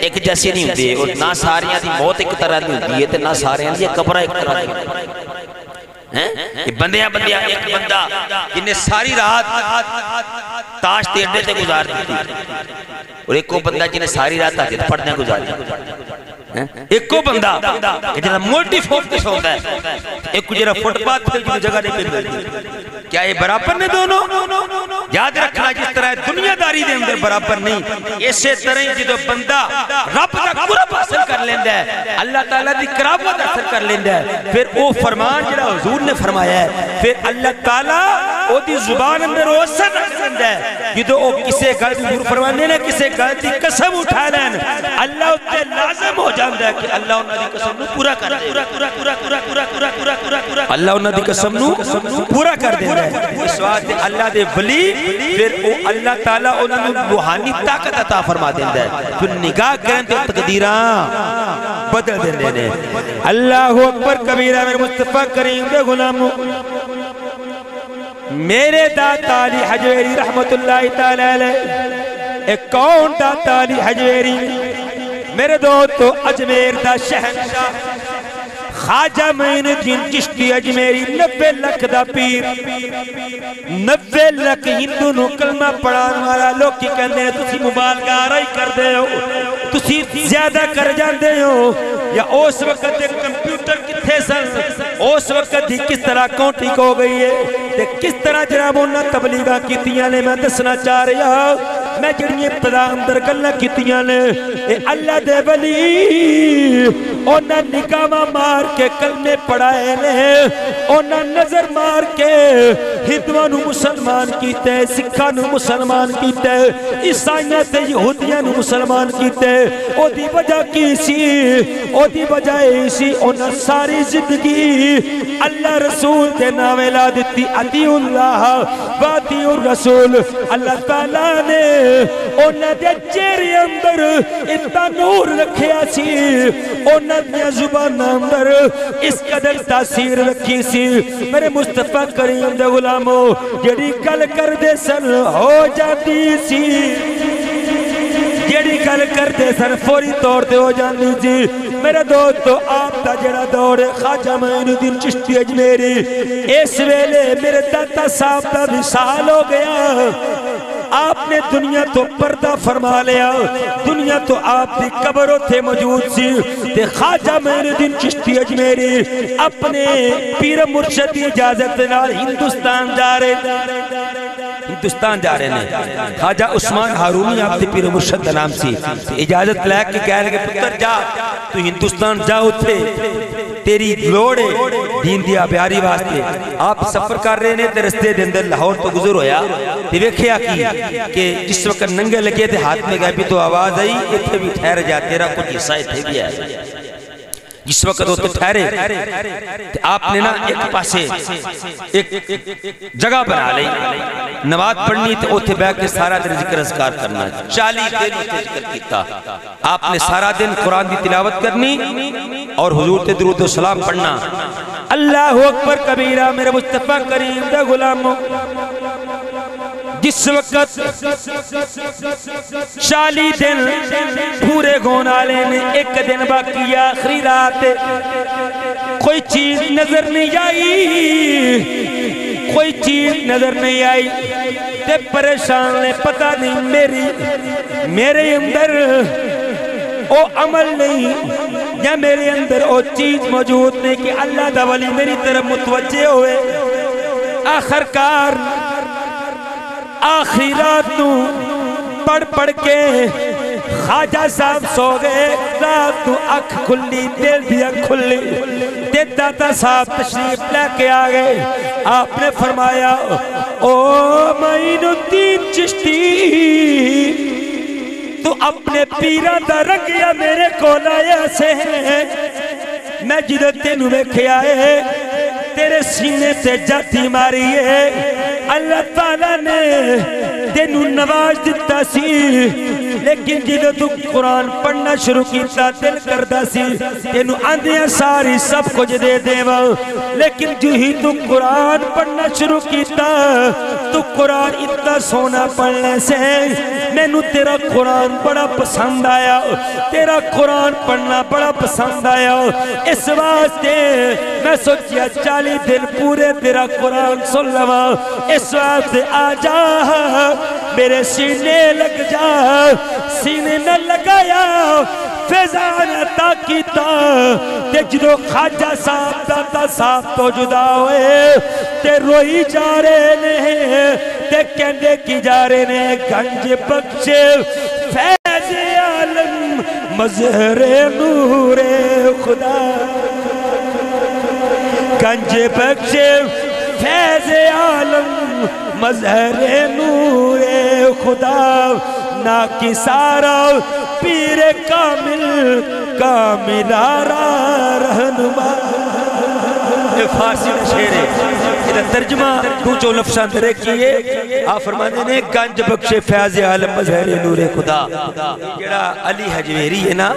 Speaker 1: ایک جیسے نہیں ہوتے اور نہ ساریاں دی موت ایک طرح نہیں ہوتی ہے نہ ساریاں دی کبرہ ایک طرح نہیں ہوتی ہے۔ یہ بندیاں بندیاں، ایک بندہ جنہیں ساری رات تاش تیرنے سے گزار دی اور ایک کو بندہ جنہیں ساری رات تاش تیرنے سے گزار دی ایک کو بندہ کہ جنہاں موٹی فوکس ہوتا ہے ایک کو جنہاں فوٹ پات پھر کی جگہ نہیں پھر دی کیا یہ برابر نے دونوں یاد رکھنا جس طرح دنیا داری دے اندر برابر نہیں اسے طرح جدو بندہ رب کا قرب حاصل کر لیند ہے اللہ تعالیٰ دی قرابت حاصل کر لیند ہے پھر وہ فرمان جنہاں حضور نے فرمایا ہے پھر اللہ تعالیٰ او دی زبان اندر وہ اثر رکھ لیندہ ہے جدو او کسے گلتی فرمانے نے کسے گلتی قسم اٹھا لین اللہ تے لازم ہو جا جاندہ ہے کہ اللہ انہا دی قسم نو پورا کر دے اللہ انہا دی قسم نو پورا کر دے اس وقت اللہ دے ولی پھر اللہ تعالیٰ انہوں نو روحانی طاقت عطا فرما دے ہے۔ پھر نگاہ کرن تے تقدیران بدل دے دے اللہ اکبر کبیرہ میرے مصطفیٰ کریم دے غلاموں، میرے داتا علی حجویری رحمت اللہ تعالیٰ علیہ، ایک کون داتا علی حجویری؟ میرے دوستو اجمیر دا شہنشاہ خاجہ مین الدین چشتی اجمیری نبے لکھ دا پیر۔ نبے لکھ ہندو نو کلمہ پڑھان والا لوگ کی کہنے تسی مبالغہ آرائی کر دے ہو، تسی زیادہ کر جان دے ہو۔ یا اس وقت کمپیوٹر کی تھے سن؟ اس وقت ہی کس طرح کون ٹھیک ہو گئی ہے؟ کس طرح جناب انہا تبلیغہ کی تیانے میں دسنا چاہ رہی ہو میں جڑی ابتدا اندر گلاں کیتیاں نے، اے اللہ دے ولی انہاں نکاح مار کے کلمے پڑھائے نے انہاں نظر مار کے ہندوؤں مسلمان کیتے، سکھاں نو مسلمان کیتے، عیسائیاں تے یہودیاں نو مسلمان کیتے، او دی وجہ کی سی؟ او دی وجہ اے سی انہاں ساری زندگی اللہ رسول دے نامے لا دیتی اتی اللہ باتی الرسول، اللہ تعالیٰ نے انہاں دے چہرے اندر اتنا نور رکھیا سی انہاں دے زبان اندر اس قدر تاثیر رکھی سی میرے مصطفیٰ کریم دے غلاموں جڑی گل کر دے سن ہو جاتی سی جیڑی گل کرتے سن فوری طور تے ہو جاندی جی میرے دوست تو آپ دا جڑا دور ہے خواجہ معین الدین چشتی اجمیری اس ویلے میرے داتا صاحب دا وصال ہو گیا آپ نے دنیا تو پردہ فرما لیا، دنیا تو آپ کی قبروں تھے موجود سی۔ تے خواجہ معین الدین چشتی اجمیری اپنے پیر مرشد کی اجازت نال ہندوستان جا رہے ہندوستان جا رہے ہیں خواجہ عثمان ہارونی آپ تے پیر مرشد کا نام سی۔ اجازت لے کے کہہ رہے کہ پتر جا، تو ہندوستان جا اتھے۔ تیری لوڑے دین دیا بیاری واسطے۔ آپ سفر کر رہے ہیں تے رستے دے اندر لاہور تو گزر ہویا۔ تے ویکھیا کی کہ جس وقت ننگے لگے تھے ہاتھ میں گئے بھی تو آواز آئی، اتھے بھی ٹھہر جا، تیرا کچھ حصہ اتھے بھی ہے۔ جس وقت ہوتے ٹھہرے آپ نے نا ایک پاسے ایک جگہ بنا لئی نماز پڑھنی تے اوتھے بیٹھ کے سارا دن ذکر اذکار کرنا چالی دن اوتھے ذکر کیتا۔ آپ نے سارا دن قرآن دی تلاوت کرنی اور حضور تے درود و سلام پڑھنا۔ اللہ اکبر کبیرہ میرے مصطفیٰ کریم دے غلاموں۔ جس وقت چالی دن پورے گونا لینے ایک دن باقی آخری رات کوئی چیز نظر نہیں آئی، کوئی چیز نظر نہیں آئی۔ تے پریشان نے پتہ نہیں میری، میرے اندر او عمل نہیں، یا میرے اندر او چیز موجود نہیں کہ اللہ دا ولی میری طرف متوجہ ہوئے۔ آخر کار آخری رات تو پڑھ پڑھ کے خواجہ صاحب سو گئے، رات تو اکھ کھلی، دل بھی اکھ کھلی۔ تے داتا صاحب تشریف لے کے آگئے آپ نے فرمایا، او معین الدین چشتی، تو اپنے پیرہ دا رنگیا میرے کو لایا سے۔ میں جدو تینو میں کھیائے تیرے سینے سے جاتی ماری ہے۔ اللہ تعالیٰ نے تینوں نواز دیتا سی، لیکن جدو تو قرآن پڑھنا شروع کیتا، دل کردہ سی، تینوں آندیاں ساری سب کچھ دے دے وا لیکن جو ہی تو قرآن پڑھنا شروع کیتا، تو قرآن اتنا سونا پڑھنے سے میں نو تیرا قرآن بڑا پسند آیا، تیرا قرآن پڑھنا بڑا پسند آیا۔ اس واسطے میں سوچیا، چالی دن پورے تیرا قرآن سن لوا اس واسطے آ جا۔ میرے سینے لگ جا سینے نہ لگایا فیضان عطا کیتا تے جدو خاجہ صاحب داتا صاحب تو جدا ہوئے۔ تے روئی جا رہے نے تے کہندے کی جا رہے نے گنج بخشے فیض عالم، مظہر نور خدا۔ گنج بخشے فیض عالم مظہر نور خدا نا کی سارا پیر کامل کامل آرا رہنما۔ فارسی میں شیرے ہے ترجمہ دو جو لفظاں درے کیے آپ فرمانے نے، گنج بخش فیض عالم مظہر نور خدا۔ جڑا علی حجویری ہے نا،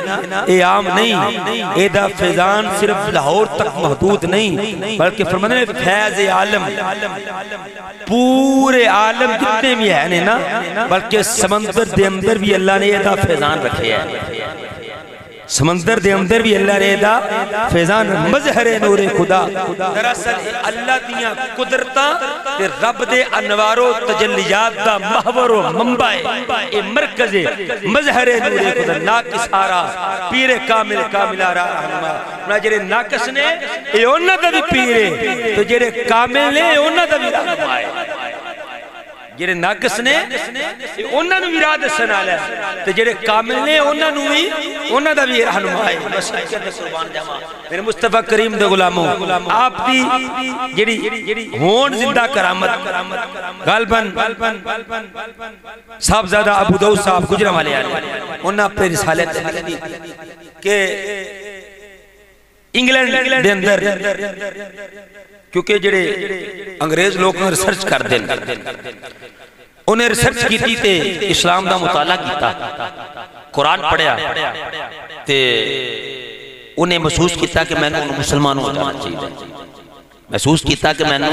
Speaker 1: اے عام نہیں، اے دا فیضان صرف لاہور تک محدود نہیں، بلکہ فرمانے نے فیض عالم، پورے عالم جتنے بھی ہیں نا، بلکہ سمندر دے اندر بھی اللہ نے اے دا فیضان رکھے ہیں۔ سمندر دے اندر بھی اللہ رہے دا، فیضان مظہر نور خدا۔ دراصل اللہ دیا قدرتا تے رب دے انوار و تجلیات دا محور و منبع اے مرکز مظہر نور خدا ناکس آرا، پیر کامل کامل آرا، رحمہ۔ نا جرے ناکس نے، اے اونا دا بھی پیرے تو جرے کامل نے، اے اونا دا بھی رحمہ ہے۔
Speaker 2: جیرے ناکس نے انہوں نے بھی راہ دسن والا تو جیرے کامل نے انہوں نے بھی انہاں دا بھی رہنما ہے۔ میرے مصطفیٰ کریم دے غلاموں آپ دی جیری ہون زندہ کرامت غالباً صاحبزادہ ابو دو صاحب گجرہ والے آلے انہوں نے اپنے رسالے لکھی کہ انگلینڈ دے اندر کیونکہ جڑے انگریز لوگ ریسرچ کر دیں انہیں ریسرچ کی تھی تے اسلام دا مطالعہ کیتا، قرآن پڑھیا تے انہیں محسوس کیتا کہ میں نے مسلمان ہو جانا چاہید ہے محسوس کیتا کہ میں نے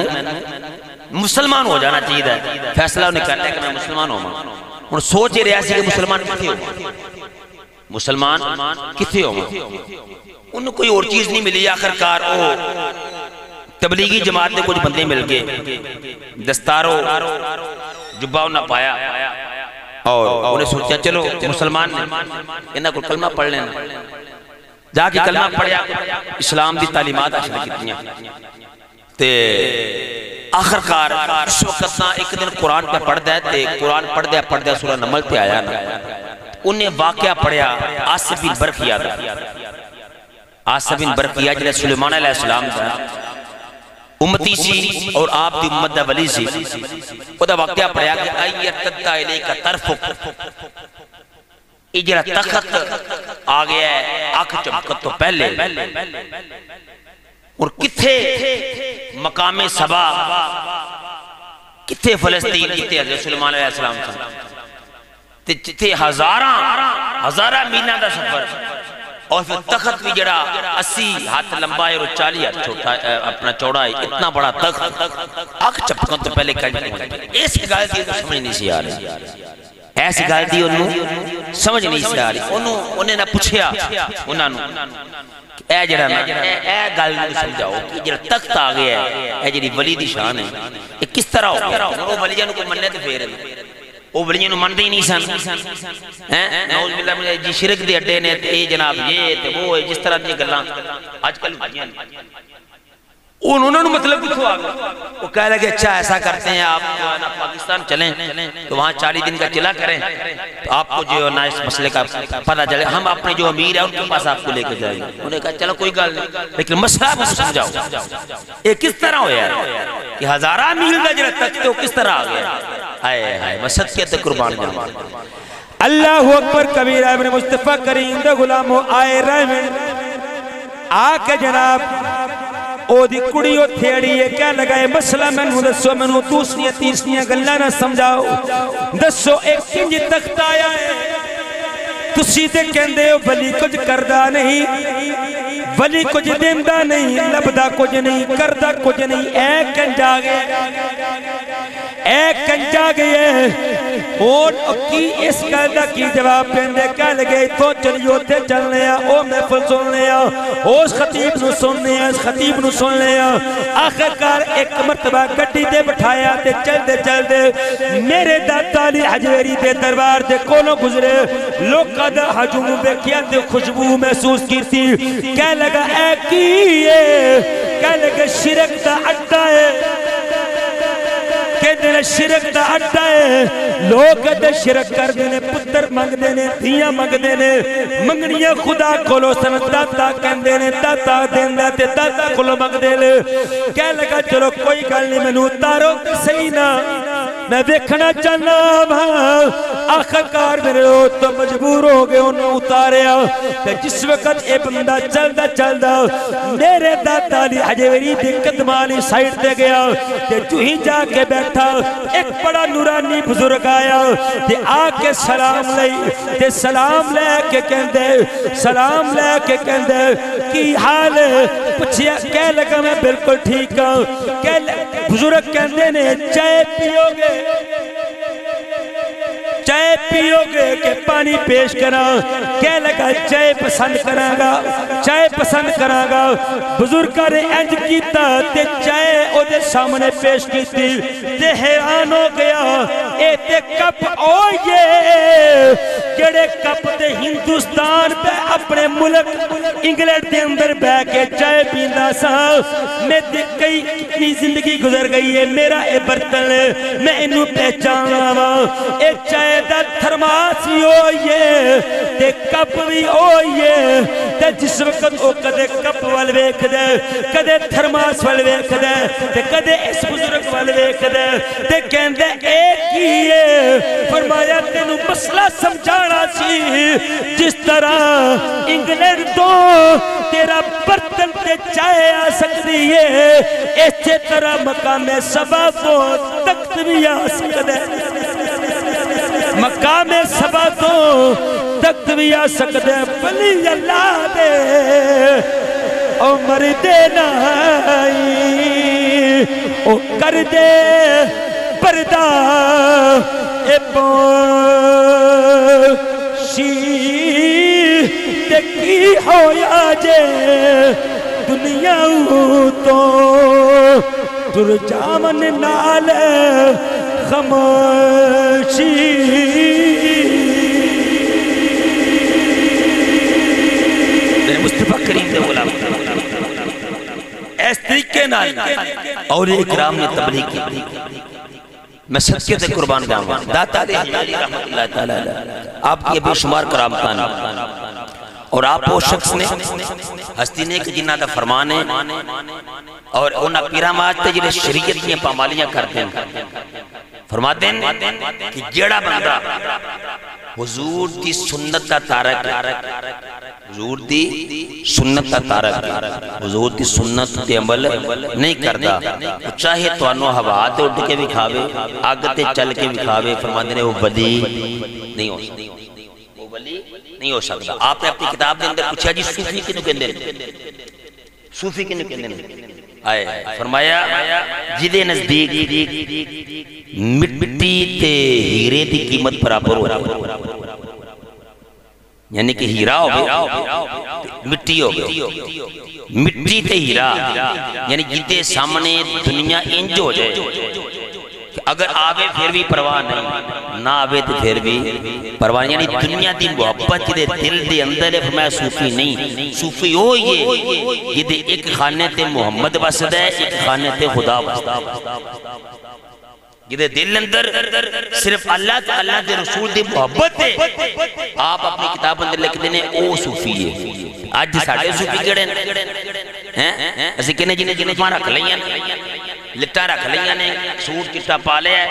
Speaker 2: مسلمان ہو جانا چاہید ہے فیصلہ انہیں کرتا ہے کہ میں مسلمان ہو ہوں۔ انہوں سوچ ہی رہا سی کہ مسلمان کتے ہو مسلمان کتے ہو انہوں کوئی اور چیز نہیں ملی آخر کار تبلیغی جماعت نے کچھ بندے مل گئے۔ دستاروں جباؤ نہ پایا اور انہیں سوچا چلو مسلمان نے انہیں کوئی کلمہ پڑھ لینا۔ جا کے کلمہ پڑھیا، اسلام دی تعلیمات حاصل کیتیاں۔ تے آخر کار اس وقت نہ ایک دن قرآن پہ پڑھ دیا تے قرآن پڑھ دیا پڑھ دیا سورہ نمل پہ آیا انہیں واقعہ پڑھیا آصف بن برقیہ دا۔ آصف بن جنہیں سلمان علیہ السلام دا۔ امتی سی اور آپ دی امت دا ولی سی۔ وہ دا واقعہ پڑھیا کہ ایت تدہ علیہ کا طرفک اجرہ تخت آگیا ہے آنکھ چمکت تو پہلے۔ اور کتھے مقام سبا، کتھے فلسطین، کتھے حضرت سلمان علیہ السلام تھا۔ کتھے ہزارہ ہزارہ مینہ دا سفر۔ اور پھر تخت بھی جڑا اسی ہاتھ لمبا ہے اور چالی ہاتھ چھوٹا اپنا چوڑا ہے، اتنا بڑا تخت آنکھ چپکن تو پہلے کہیں ایسی گال دی سمجھ نہیں سی آ رہی۔ ایسی گال دی انہوں سمجھ نہیں سی آ رہی۔ انہیں نہ پوچھیا انہوں اے جڑا نا اے گل نو سمجھاؤ کہ جڑا تخت آ گیا ہے، اے جڑی ولی دی شان ہے یہ کس طرح ہو گیا وہ ولیاں نو کوئی مننے تے پھیر وہ ولیاں نو مندے ہی نہیں سن۔ نعوذ باللہ مجھے جی شرک دے اڈے نے تے جناب یہ تے وہ ہے جس طرح دی گلاں۔ آج کل ہوئیاں انہوں نے مطلب کچھ ہوا وہ کہہ لگے اچھا ایسا کرتے ہیں آپ پاکستان چلیں تو وہاں چالی دن کا چلا کریں۔ تو آپ کو جو نا اس مسئلے کا پتہ چلے۔ ہم اپنے جو امیر ہیں ان کے پاس آپ کو لے کے جائیں۔ گے انہوں نے کہا، چلو کوئی گل نہیں۔ لیکن مسئلہ آپ کو سمجھاؤ۔ یہ کس طرح ہویا ہے کہ ہزارہ میل دا جرہ تک تو کس طرح آگیا آئے آئے میں صدقے قربان جاؤں
Speaker 1: اللہ اکبر، کبیر ابن مصطفیٰ کریم دا غلامو آئے رحمن آکے جناب، او دی کڑی او تھیڑی ہے کیا لگائے مسئلہ میں نو دسو میں نو دوسری تیسری گلہ نہ سمجھاؤ۔ دسو، ایک کنج تخت آیا ہے۔ تسی تے کہندے ہو، ولی کچھ کردہ نہیں۔ ولی کچھ دیندہ نہیں لبدہ کچھ نہیں، کردہ کچھ نہیں۔ اے کنجا گئے۔ اے کنجا گئے اور کی اس قیدہ کی جواب پیندے کہہ لگے تو چلیو تے چلنے ہیں او محفل سننے ہیں اس خطیب نو سننے ہیں اس خطیب نو سننے ہیں آخر کار ایک مرتبہ گٹی دے بٹھایا تے چل دے چل دے میرے داتا علی حجویری دے دربار دے کونوں گزرے۔ لوگ قدر حجوم بے کیا تے خوشبو محسوس کی تھی کہہ لگا، اے کیے کہہ لگا شرک دا اڈا ہے۔ کہ دن شرک دا اڈا ہے۔ لوگ دے شرک کر دینے پتر مانگ دینے دھیاں مانگ دینے منگنیاں خدا کولو سن داتا کہن دینے داتا دین دیتے داتا کولو مانگ دینے کہہ لگا، چلو کوئی گل نہیں میں اتارو، صحیح نہ میں دیکھنا چاہنا ہاں آخر کار میرے لوگ تو مجبور ہو گئے، انہوں اتاریا۔ کہ جس وقت اے بندہ چل دا چل دا میرے داتا لی حجوری دی قدمانی سائٹ دے گیا۔ کہ جو ہی جا کے بیٹھ تھا۔ ایک بڑا نورانی بزرگ آیا تے آکے سلام لئی۔ تے سلام لے کے کہندے، سلام لے کے کہندے، کی حال؟ پچھیا کہہ لگا، میں بالکل ٹھیک ہوں بزرگ کہندے نے، چائے پیو گے؟ چائے پیو گے کہ پانی پیش کرا۔ کہہ لگا چائے پسند کرا گا چائے پسند کرا گا بزرگا نے انج کیتا تے چائے او دے سامنے پیش کیتی۔ تے حیران ہو گیا، اے تے کپ اوئے یہ کڑے دے کپ دے ہندوستان پہ اپنے ملک انگلینڈ دے اندر بہ کے چائے پیندا سا۔ میں دے کئی کتنی زندگی گزر گئی ہے، میرا اے برتن، میں انہوں پہچانا وا۔ اے چائے دا تھرماس بھی ہوئیے تے کپ بھی ہوئیے تے جس وقت او کدے کپ وال ویکھ دے کدے تھرماس وال ویکھ دے تے کدے اس بزرگ وال ویکھ دے تے کہندے ایک ہی ہے۔ فرمایا تینوں مسئلہ سمجھا سمجھانا سی۔ جس طرح انگلینڈ تو تیرا برتن تے چائے آ سکتی ہے، اسی طرح مقام سبا تو تخت بھی آ سکتا ہے۔ مقام سبا تو تخت بھی آ سکتا ہے۔ ولی اللہ دے عمر دے نائی، او کر دے پردہ۔ اے کی ہویا جے دنیا تو تر جامن نال خموشی
Speaker 2: مصطفیٰ کریم دے غلام اس طریقے نال اور اکرام نے تبلیغ کی۔ میں صدقے سے قربان جاؤں گا۔ داتا دے رحمت اللہ تعالی آپ کی بے شمار کرامتان اور آپ وہ شخص نے، ہستی نے جنہ دا فرمان ہے۔ اور انہاں پیرام آجتے جنہیں شریعت کی پامالیاں کرتے ہیں۔ فرماتے ہیں کہ جیڑا بندہ حضور دی سنت کا تارک. حضور دی سنت کا تارک. حضور دی سنت تے عمل نہیں کردا. چاہے توانو ہوا تے اٹھ کے دکھاوے اگ تے چل کے دکھاوے فرماتے ہیں وہ ولی نہیں ہو سکتا. وہ ولی نہیں ہو سکتا. آپ نے اپنی کتاب دے اندر پوچھا جی صوفی کینو کہندے نے؟ صوفی کینو کہندے نے؟ آئے فرمایا جدے نزدیک مٹی تے ہیرے دی قیمت برابر ہو۔ رہا یعنی کہ ہیرہ ہو گئے مٹی ہو گئے مٹی تے ہیرہ یعنی جدے سامنے دنیا انج ہو جائے۔ اگر آوے پھر بھی پرواہ نہیں، نہ آوے تو پھر بھی پرواہ نہیں یعنی دنیا دی محبت دے دل دے اندر ہے فرمایا صوفی نہیں، صوفی ہو یہ یہ دے ایک خانے تے محمد بسد ہے، ایک خانے تے خدا بسد یہ دے دل اندر صرف اللہ تو اللہ دے رسول دی محبت ہے، آپ اپنی کتاب اندر لکھ دینے او صوفی ہے۔ آج ساڑھے صوفی گڑے ہیں اسی کہنے جنہیں جنہیں جمعہ رکھ لئیاں لٹا رکھ لئیاں نے، سوٹ چٹا پالے ہے۔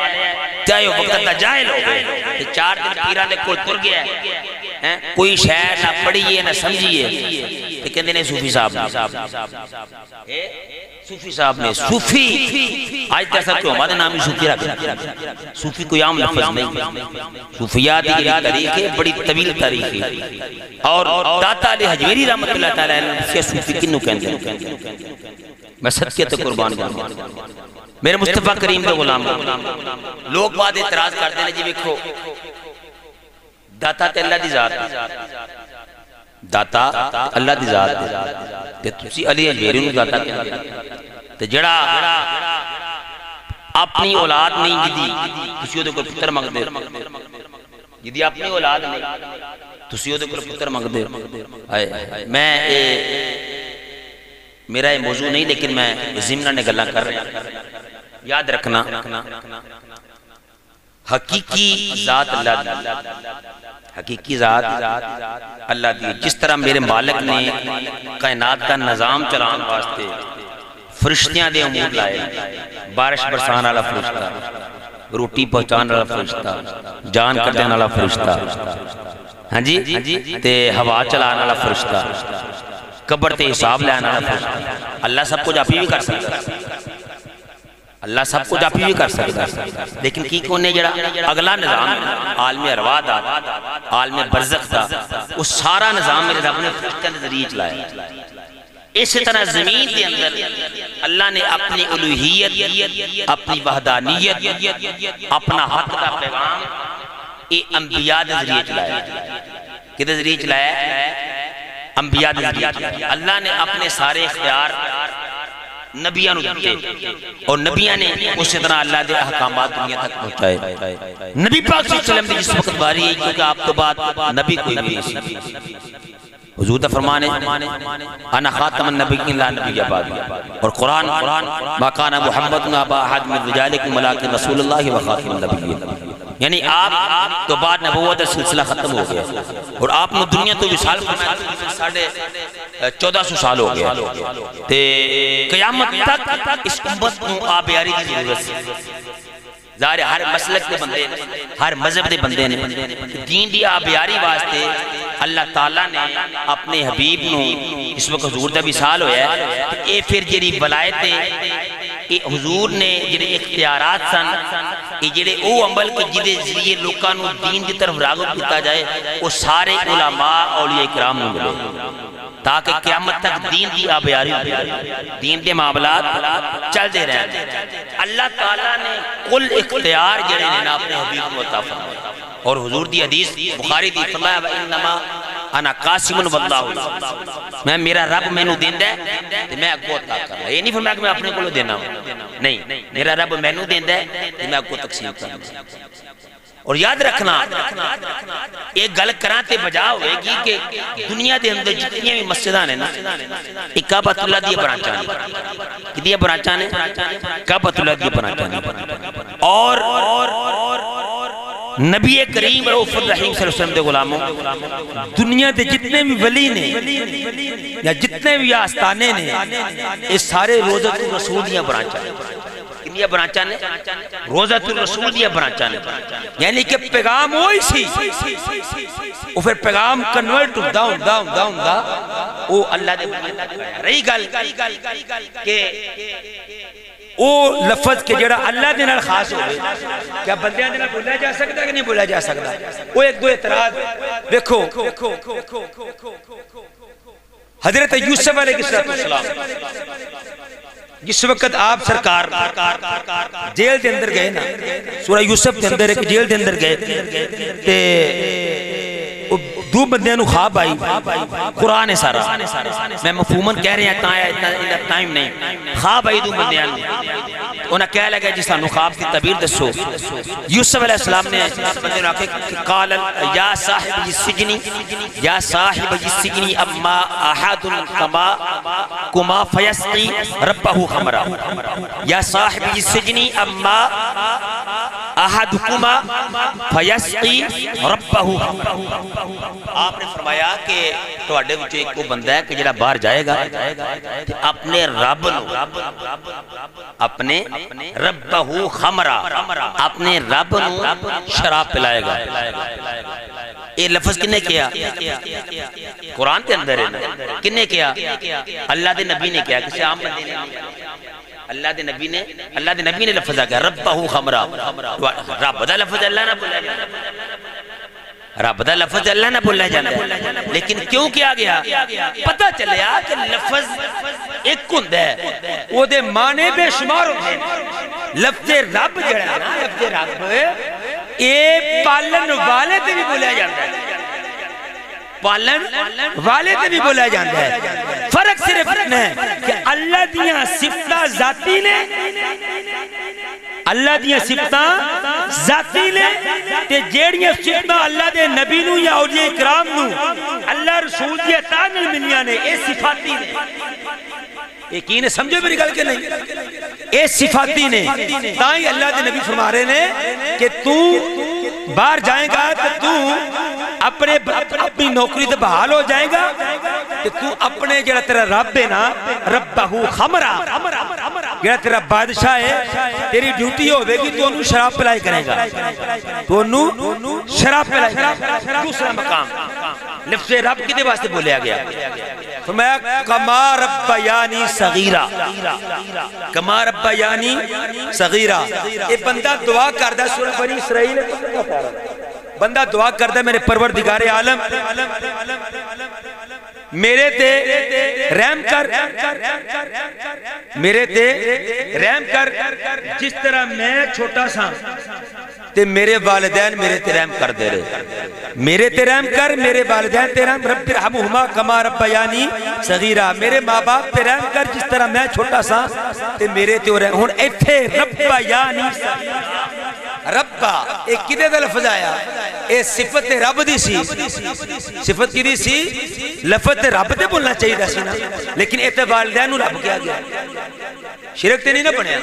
Speaker 2: چاہے وہ وقت دا ہو گئے؟ چار دن پیرا نے کوئی تر گیا ہے۔ کوئی شہر نہ پڑھئیے نہ سمجھئیے لیکن دینے صوفی صاحب صوفی صاحب نے۔ صوفی! آج جیسا کیوں ہمارے نامی صوفی رکھ صوفی کوئی عام لفظ نہیں صوفیات کی تاریخ ہے، بڑی طویل تاریخ ہے۔ اور داتا علی حجویری رحمت اللہ تعالیٰ نے صوفی کنو کہندے میں صدقے تے قربان جانا میرے مصطفیٰ کریم دے غلام، لوگ بعد اعتراض کرتے ہیں جی ویکھو، داتا تے اللہ دی ذات داتا اللہ دی ذات تے تسی علی حجویری نو داتا کہندے تے جڑا اپنی اولاد نہیں جدی تسی او کوئی پتر منگ دے جدی اپنی اولاد نہیں، تسی او کوئی پتر منگ دے میں میرا یہ موضوع نہیں، لیکن میں زمنہ نے گلہ کر رہا ہوں یاد رکھنا، حقیقی ذات اللہ دی۔ حقیقی ذات اللہ دی۔ جس طرح میرے مالک نے کائنات کا نظام چلان واسطے فرشتیاں دے امور لائے، بارش برسان والا فرشتہ، روٹی پہنچان والا فرشتہ، جان کر دینے والا فرشتہ ہاں جی؟ تے ہوا چلان والا فرشتہ۔ قبر تے حساب لے آنا اللہ سب کچھ آپ ہی بھی کر سکتا اللہ سب کچھ آپ ہی بھی کر سکتا لیکن کی کونے جڑا؟ اگلا نظام عالم ارواح دا، عالم برزخ دا، وہ سارا نظام میرے رب نے فرشتہ ذریعہ چلایا۔ اسی طرح زمین دے اندر اللہ نے اپنی الوہیت، اپنی وحدانیت، اپنا حق دا پیغام اے انبیاء دے ذریعہ چلایا۔ کدے ذریعہ چلایا؟ انبیاء دے ذریعہ اللہ نے اپنے سارے اختیار نبیاں نو دیتے۔ اور نبیاں نے اسی طرح اللہ دے احکامات دنیا تک پہنچائے۔ نبی پاک صلی اللہ علیہ وسلم دی جس وقت باری ہے کیونکہ آپ تو بعد نبی کوئی بھی نہیں سی۔ حضور فرمانے انا خاتم النبیین لا نبی بعد اور قرآن، ما کان محمد ابا احد من رجالکم ولکن رسول اللہ و خاتم النبیین۔ یعنی آپ تو بعد نبوت سلسلہ ختم ہو گیا اور آپ نے دنیا تو وصال فرمایا ساڑھے چودہ سو سال ہو گیا۔ تے قیامت تک اس امت کو آپ یاری کی ضرورت سے ظاہر ہر مسلک دے بندے نے، ہر مذہب دے بندے نے، دین دی آبیاری واسطے اللہ تعالیٰ نے اپنے حبیب نو، اس وقت حضور دا وصال ہویا ہے اے پھر جری ولایت اے حضور نے جڑے اختیارات سن اے جڑے او عمل کے جدے ذریعے لوکاں نو دین دی طرف راغب کیتا جائے وہ سارے علماء اولیاء کرام نو ملے۔ تاکہ قیامت تک دین دی آبیاری دین دے معاملات چل دے رہے اللہ تعالیٰ نے کل اختیار جڑے نے اپنے حبیب کو عطا فرمایا۔ اور حضور دی حدیث بخاری دی فرمایا انما انا قاسم واللہ میں میرا رب مینوں دیندا ہے تے میں اگوں عطا کرنا یہ نہیں فرمایا کہ میں اپنے کولوں دینا نہیں، میرا رب مینوں دیندا ہے تے میں اگوں تقسیم کرنا اور یاد رکھنا ایک گل کراتے بجا ہوئے گی کہ دنیا دے اندر جتنی بھی مسجدہ نے نا ایک اللہ دیئے برانچانے کتنی برانچانے کعبت اللہ دیئے برانچانے اور نبی کریم رؤف الرحیم صلی اللہ علیہ وسلم دے غلاموں، دنیا دے جتنے بھی ولی نے یا جتنے بھی آستانے نے اس سارے روزت رسول دیاں برانچانے کنیا برانچا نے؟ روزت الرسول دیا برانچا نے۔ یعنی کہ پیغام ہوئی سی۔ وہ پھر پیغام کنورٹ داؤن داؤن داؤن دا وہ اللہ دے رہی گل کہ او لفظ کے جڑا اللہ دے خاص ہوئے، کیا بندیاں دے بولا جا سکتا کہ نہیں بولا جا سکتا؟ وہ ایک دو اعتراض، دیکھو، حضرت یوسف علیہ السلام، جس وقت آپ سرکار جیل دے اندر گئے نا، سورہ یوسف دے اندر، ایک جیل دے اندر گئے تے دو بندیاں نو خواب آئی۔ قرآن ہے سارا۔ میں مفہومن کہہ رہے ہیں اتنا اتنا ٹائم نہیں۔ خواب آئی دو بندیاں نو۔ انہاں کہہ لگا جس جی نو خواب کی تعبیر دسو۔ یوسف علیہ السلام نے بندے نو کہ قال یا صاحب السجن، یا صاحب السجن، اما احد کما کما فیسقی ربہ خمرا یا صاحب السجن، اما احد کما فیسقی ربہ آپ نے فرمایا کہ تواڈے وچ ایک کو بندہ ہے کہ جڑا باہر جائے گا اپنے رب نو، اپنے ربہ خمرا اپنے رب نو شراب پلائے گا۔ یہ لفظ کنے کیا؟ قرآن کے اندر ہے کنے کیا؟ اللہ دے نبی نے کیا؟ کسی عام بندے نے کیا؟ اللہ دے نبی نے اللہ دے نبی نے لفظ آگیا ربہ خمرا۔ رب دا لفظ اللہ نہ بولا رب دا لفظ اللہ نہ بولا جانا ہے لیکن کیوں کیا گیا؟ پتہ چلیا کہ لفظ ایک کند ہے وہ دے مانے بے شمار ہوتے ہیں لفظ رب جڑا ہے نا، لفظ رب، اے پالن والے تے بھی بولا جاتا ہے۔ پالن والے تے بھی بولا جاندہ ہے۔ فرق صرف اتنا ہے کہ اللہ دیاں صفتہ ذاتی نے۔ اللہ دیاں صفتہ ذاتی نے۔ تے جیڑیاں صفتہ اللہ دے نبی نو یا اولیاء اکرام نو اللہ رسول دی اطاعت نال ملیاں نے، اے صفاتی نے۔ یقین سمجھو میری گل کہ نہیں؟ اے صفاتی نے تائیں اللہ دے نبی فرما رہے نے کہ تو باہر جائیں گا تو تو اپنے اپنی نوکری تے بحال ہو جائے گا کہ تو اپنے جڑا تیرا رب ہے نا، ربہو خمرہ۔ جڑا تیرا بادشاہ ہے، تیری ڈیوٹی ہوئے گی، تو انہوں شراب پلائی کرے گا۔ تو انہوں شراب پلائی کرے گا۔ دوسرا مقام، لفظ رب کی دے واسطے بولیا گیا؟ فرمایا، کما رب یعنی صغیرہ. کما رب یعنی صغیرہ. اے بندہ دعا کردہ سورہ بنی اسرائیل بندہ دعا کردہ میرے پروردگار عالم. میرے تے رحم کر، میرے تے رحم کر، جس طرح میں چھوٹا سا
Speaker 1: تے میرے والدین میرے تے رحم کر دے رہے۔ میرے تے رحم کر، میرے والدین تے رحم، رب رحمہما کما رب یعنی صغیرہ۔ میرے ماں باپ تے رحم کر، جس طرح میں چھوٹا سا، تے میرے تے رحم ہون ایتھے رب یعنی ربا ایک کدے دا لفظ آیا؟ اے صفت رب دی سی۔ صفت کی دی سی؟ لفظ رب دے بولنا چاہیے دا سی نا۔ لیکن ایتے والدین رب کیا گیا؟ شرک تے نہیں نہ بنیا؟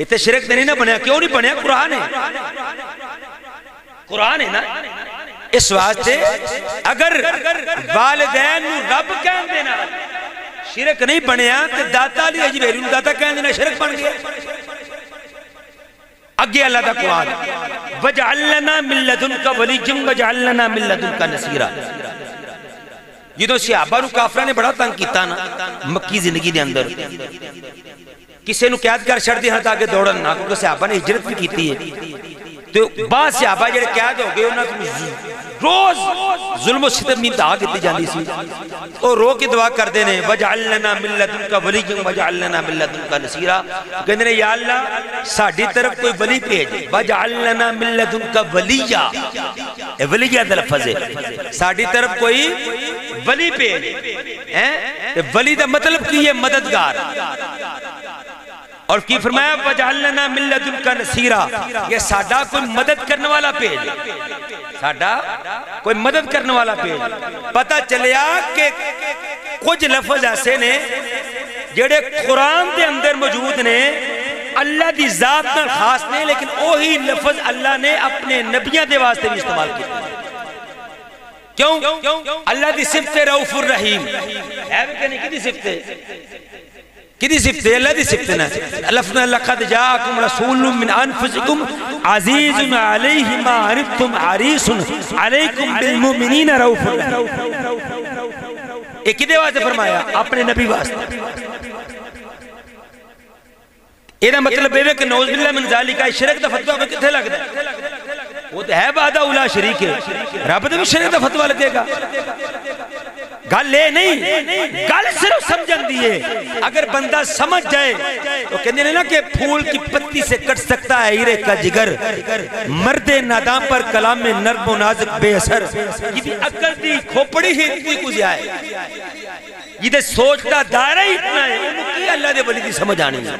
Speaker 1: ایتے شرک تے نہیں نہ بنیا، کیوں نہیں بنیا؟ قرآن ہے۔ قرآن ہے نا۔ اس واسطے اگر والدین نو رب کہن دینا شرک نہیں بنیا، تے داتا علی اجبیری نو داتا کہن دینا شرک بن گیا۔ اگے اللہ دا قرآن۔ وجعل لنا من لدنک ولیجم وجعل لنا من لدنک نصیرہ جدو صحابہ نو کافرہ نے بڑا تنگ کیتا نا، مکی زندگی دے اندر کسے نو قیاد کر چھڑ دی ہاں تاکہ دوڑن نہ، کیونکہ صحابہ نے ہجرت بھی کیتی ہے۔ تو بعض صحابہ جڑے قیاد ہو گئے، انہاں کو روز ظلم و ستم نہیں دعا کیتی جاندی سی۔ اور رو کی دعا کر دینے وجعل لنا من لدنک ولیجم وجعل لنا من لدنک نصیرہ کہنے نے، یا اللہ ساڑھی طرف کوئی ولی پیج وجعل لنا من لدنک ولیہ اے ولیہ دا لفظ ہے۔ ساڑھی طرف کوئی ولی پیج ولی دا مطلب کی یہ مددگار۔ اور کی فرمایا، وجعلنا من لدن کا نصیرہ یہ ساڈا کوئی مدد کرنے والا پیج ساڈا کوئی مدد کرنے والا پیج پتہ چلیا کہ کچھ لفظ ایسے نے جڑے قرآن دے اندر موجود نے، اللہ دی ذات نہ خاص نے، لیکن وہی لفظ اللہ نے اپنے نبیوں دے واسطے بھی استعمال کیا کیوں؟ اللہ دی صفت رؤوف الرحیم۔ ہے بھی کہ نہیں؟ کدی صفت ہے؟ کدی صفت ہے اللہ دی صفت نا لفظنا لقد جاءکم رسول من انفسکم عزیز علیہ ما عنتم حریص علیکم بالمؤمنین رؤوف ایک کدے واسطے فرمایا؟ اپنے نبی واسطے۔ مطلب یہ مطلب ہے کہ نوز باللہ من ذالکہ شرک دا فتوہ میں کتھے لگ دا وہ تو ہے بادہ اولا شریک ہے۔ رب تو بھی شریک دا فتوہ لگے گا۔ گل لے نہیں، گل صرف سمجھن دیئے اگر بندہ سمجھ جائے، تو کہنے لے نا کہ پھول کی پتی سے کٹ سکتا ہے، ہیرے کا جگر۔ مرد نادام پر کلام میں نرم و نازک بے اثر۔ یہ بھی اکل دی، کھوپڑی ہی اتنی کو زیائے یہ دے سوچ کا دائرہ ہی اتنا ہے، انہوں کی اللہ دے ولی دی سمجھ آنی ہے؟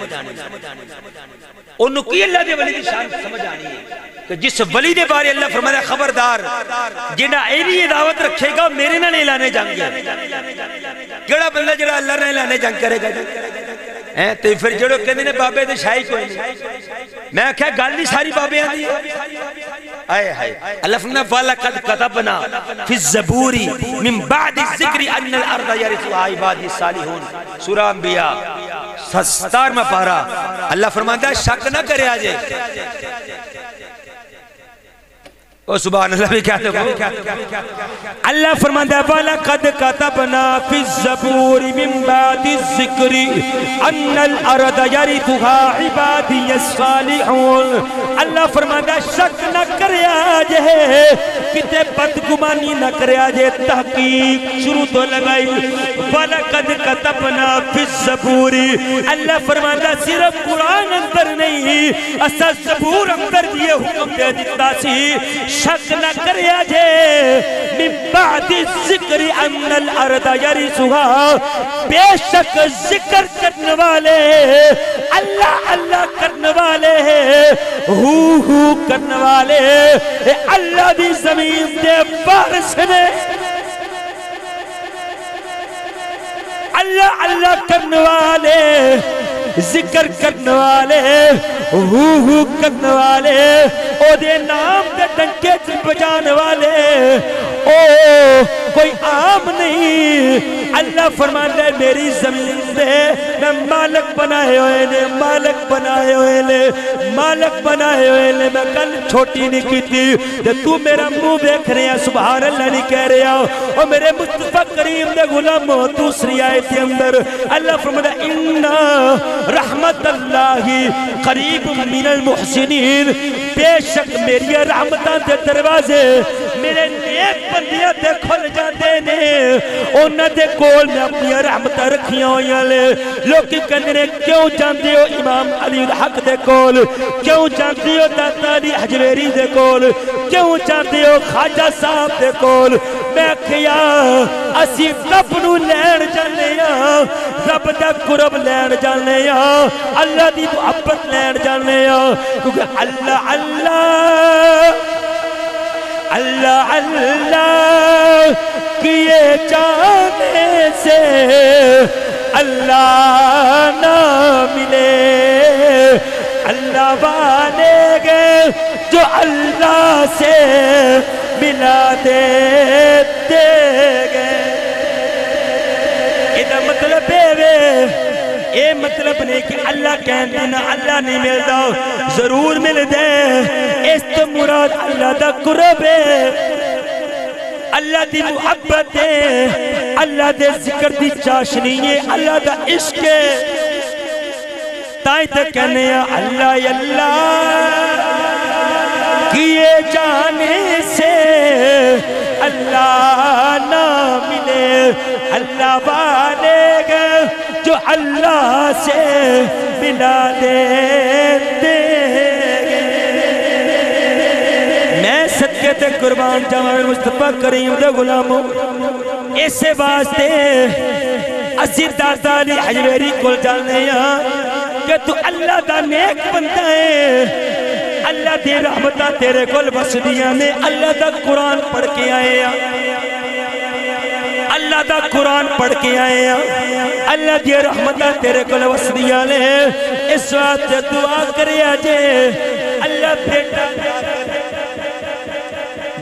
Speaker 1: انہوں کی اللہ دے ولی دی شان سمجھ آنی ہے؟ کہ جس ولی دے بارے اللہ فرمایا، خبردار، جنہ ایلی دعوت رکھے گا، میرے نہ نہیں لانے جنگ گیا کیڑا بندہ جڑا اللہ نے لانے جنگ کرے گا جی۔ تو پھر جڑو کہنے نے بابے دے شاہی کوئی نہیں۔ میں کہا گل نہیں ساری بابے آدھی آئے آئے اللہ فرمایا وَلَقَدْ قَتَبْنَا فِي الزَّبُورِ مِن بَعْدِ الذِّكْرِ أَنَّ الْأَرْضَ يَرِثُهَا عِبَادِ الصَّالِحُونَ سورہ انبیاء ستار میں پارا اللہ فرماتا ہے شک نہ کرے آجے۔ او سبحان اللہ بھی کہتے ہیں اللہ فرماتا ہے، وَلَقَدْ كَتَبْنَا فِي الزَّبُورِ مِن بَعْدِ الذِّكْرِ أَنَّ الْأَرَضَ يَرِثُهَا عِبَادِيَ الصَّالِحُونَ۔ اللہ فرماتا ہے، شک نہ کرے آجے کتے بدگمانی نہ کرے آجے تحقیق شروع تو لگائی۔ وَلَقَدْ كَتَبْنَا فِي الزَّبُورِ۔ اللہ فرماتا ہے، صرف قرآن اندر نہیں، اصل زبور اندر یہ حکم دے دیتا سی۔ شک نہ کریا جے۔ من بعد ذکر ان الارض یرثها بے شک ذکر کرنے والے، اللہ اللہ کرنے والے، ہو ہو کرنے والے۔ اللہ دی زمین دے بارس نے۔ اللہ اللہ کرنے والے۔ ذکر کرنے والے ہو ہو کرنے والے او دے نام دے ڈنکے چ بجانے والے او کوئی عام نہیں۔ اللہ فرماتا ہے، میری زمین دے میں مالک بنائے ہوئے نے، مالک بنائے ہوئے نے، مالک بنائے ہوئے نے۔ میں کل چھوٹی نہیں کی تھی۔ جب تو میرا منہ دیکھ رہے ہیں سبحان اللہ نہیں کہہ رہے ہیں اور میرے مصطفیٰ کریم دے غلام ہو، دوسری آیت اندر اللہ فرماتا ہے انہا رحمت اللہ قریب من المحسنین بے شک میری رحمتان دے دروازے میرے نیک بندیاں دے کھل جاندے نے، انہاں دے کول میں اپنی رحمت رکھیاں ہویاں لے لوکی کہندے نے، کیوں جاندے ہو امام علی الحق دے کول؟ کیوں جاندے ہو داتا علی حجویری دے کول؟ کیوں جاندے ہو خواجہ صاحب دے کول؟ میں کیا اسی رب نو لین جانے ہاں رب دا قرب لین جانے ہاں اللہ دی محبت لین جانے ہاں۔ کیونکہ اللہ اللہ اللہ اللہ کیے جانے سے اللہ نہ ملے۔ اللہ والے گے جو اللہ سے ملا دیتے اے مطلب نہیں کہ اللہ کہندے نا، اللہ نہیں ملدا ضرور مل دے۔ اس تو مراد اللہ دا قرب ہے۔ اللہ دی محبت ہے۔ اللہ دے ذکر دی چاشنی ہے۔ اللہ دا عشق ہے۔ تائیں تک کہنے ہیں، اللہ اللہ، کیے جانے سے اللہ نہ ملے، اللہ والے۔ اللہ سے ملا دیتے میں صدقے تے قربان جاواں مصطفیٰ کریم دے غلاموں اسے واسطے اسی دادا علی حجویری کول جانے ہاں کہ تو اللہ دا نیک بندہ ہے۔ اللہ دی رحمتہ تیرے کول بس دیا نے۔ اللہ دا قرآن پڑھ کے آئے ہیں اللہ دا قرآن پڑھ کے آئے ہیں۔ اللہ دی رحمتہ تیرے کول بس دیا نے اس وقت دعا کرے آجے۔ اللہ بیٹا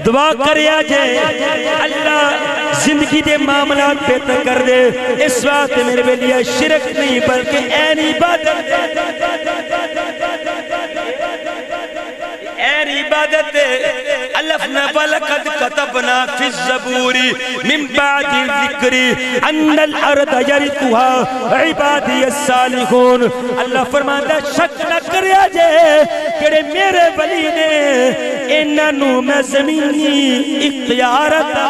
Speaker 1: دعا کریا جائے اللہ زندگی دے معاملات بہتر کر دے۔ اس وقت میرے بے لیا شرک نہیں، بلکہ این عبادت۔ این عبادت۔ الفنا ولقد كتبنا في الزبور من بعد الذكر ان الارض يرثها عبادي الصالحون. اللہ فرماندہ شک نہ کریا جے کہ میرے ولی نے انہاں نو میں زمینی اختیار عطا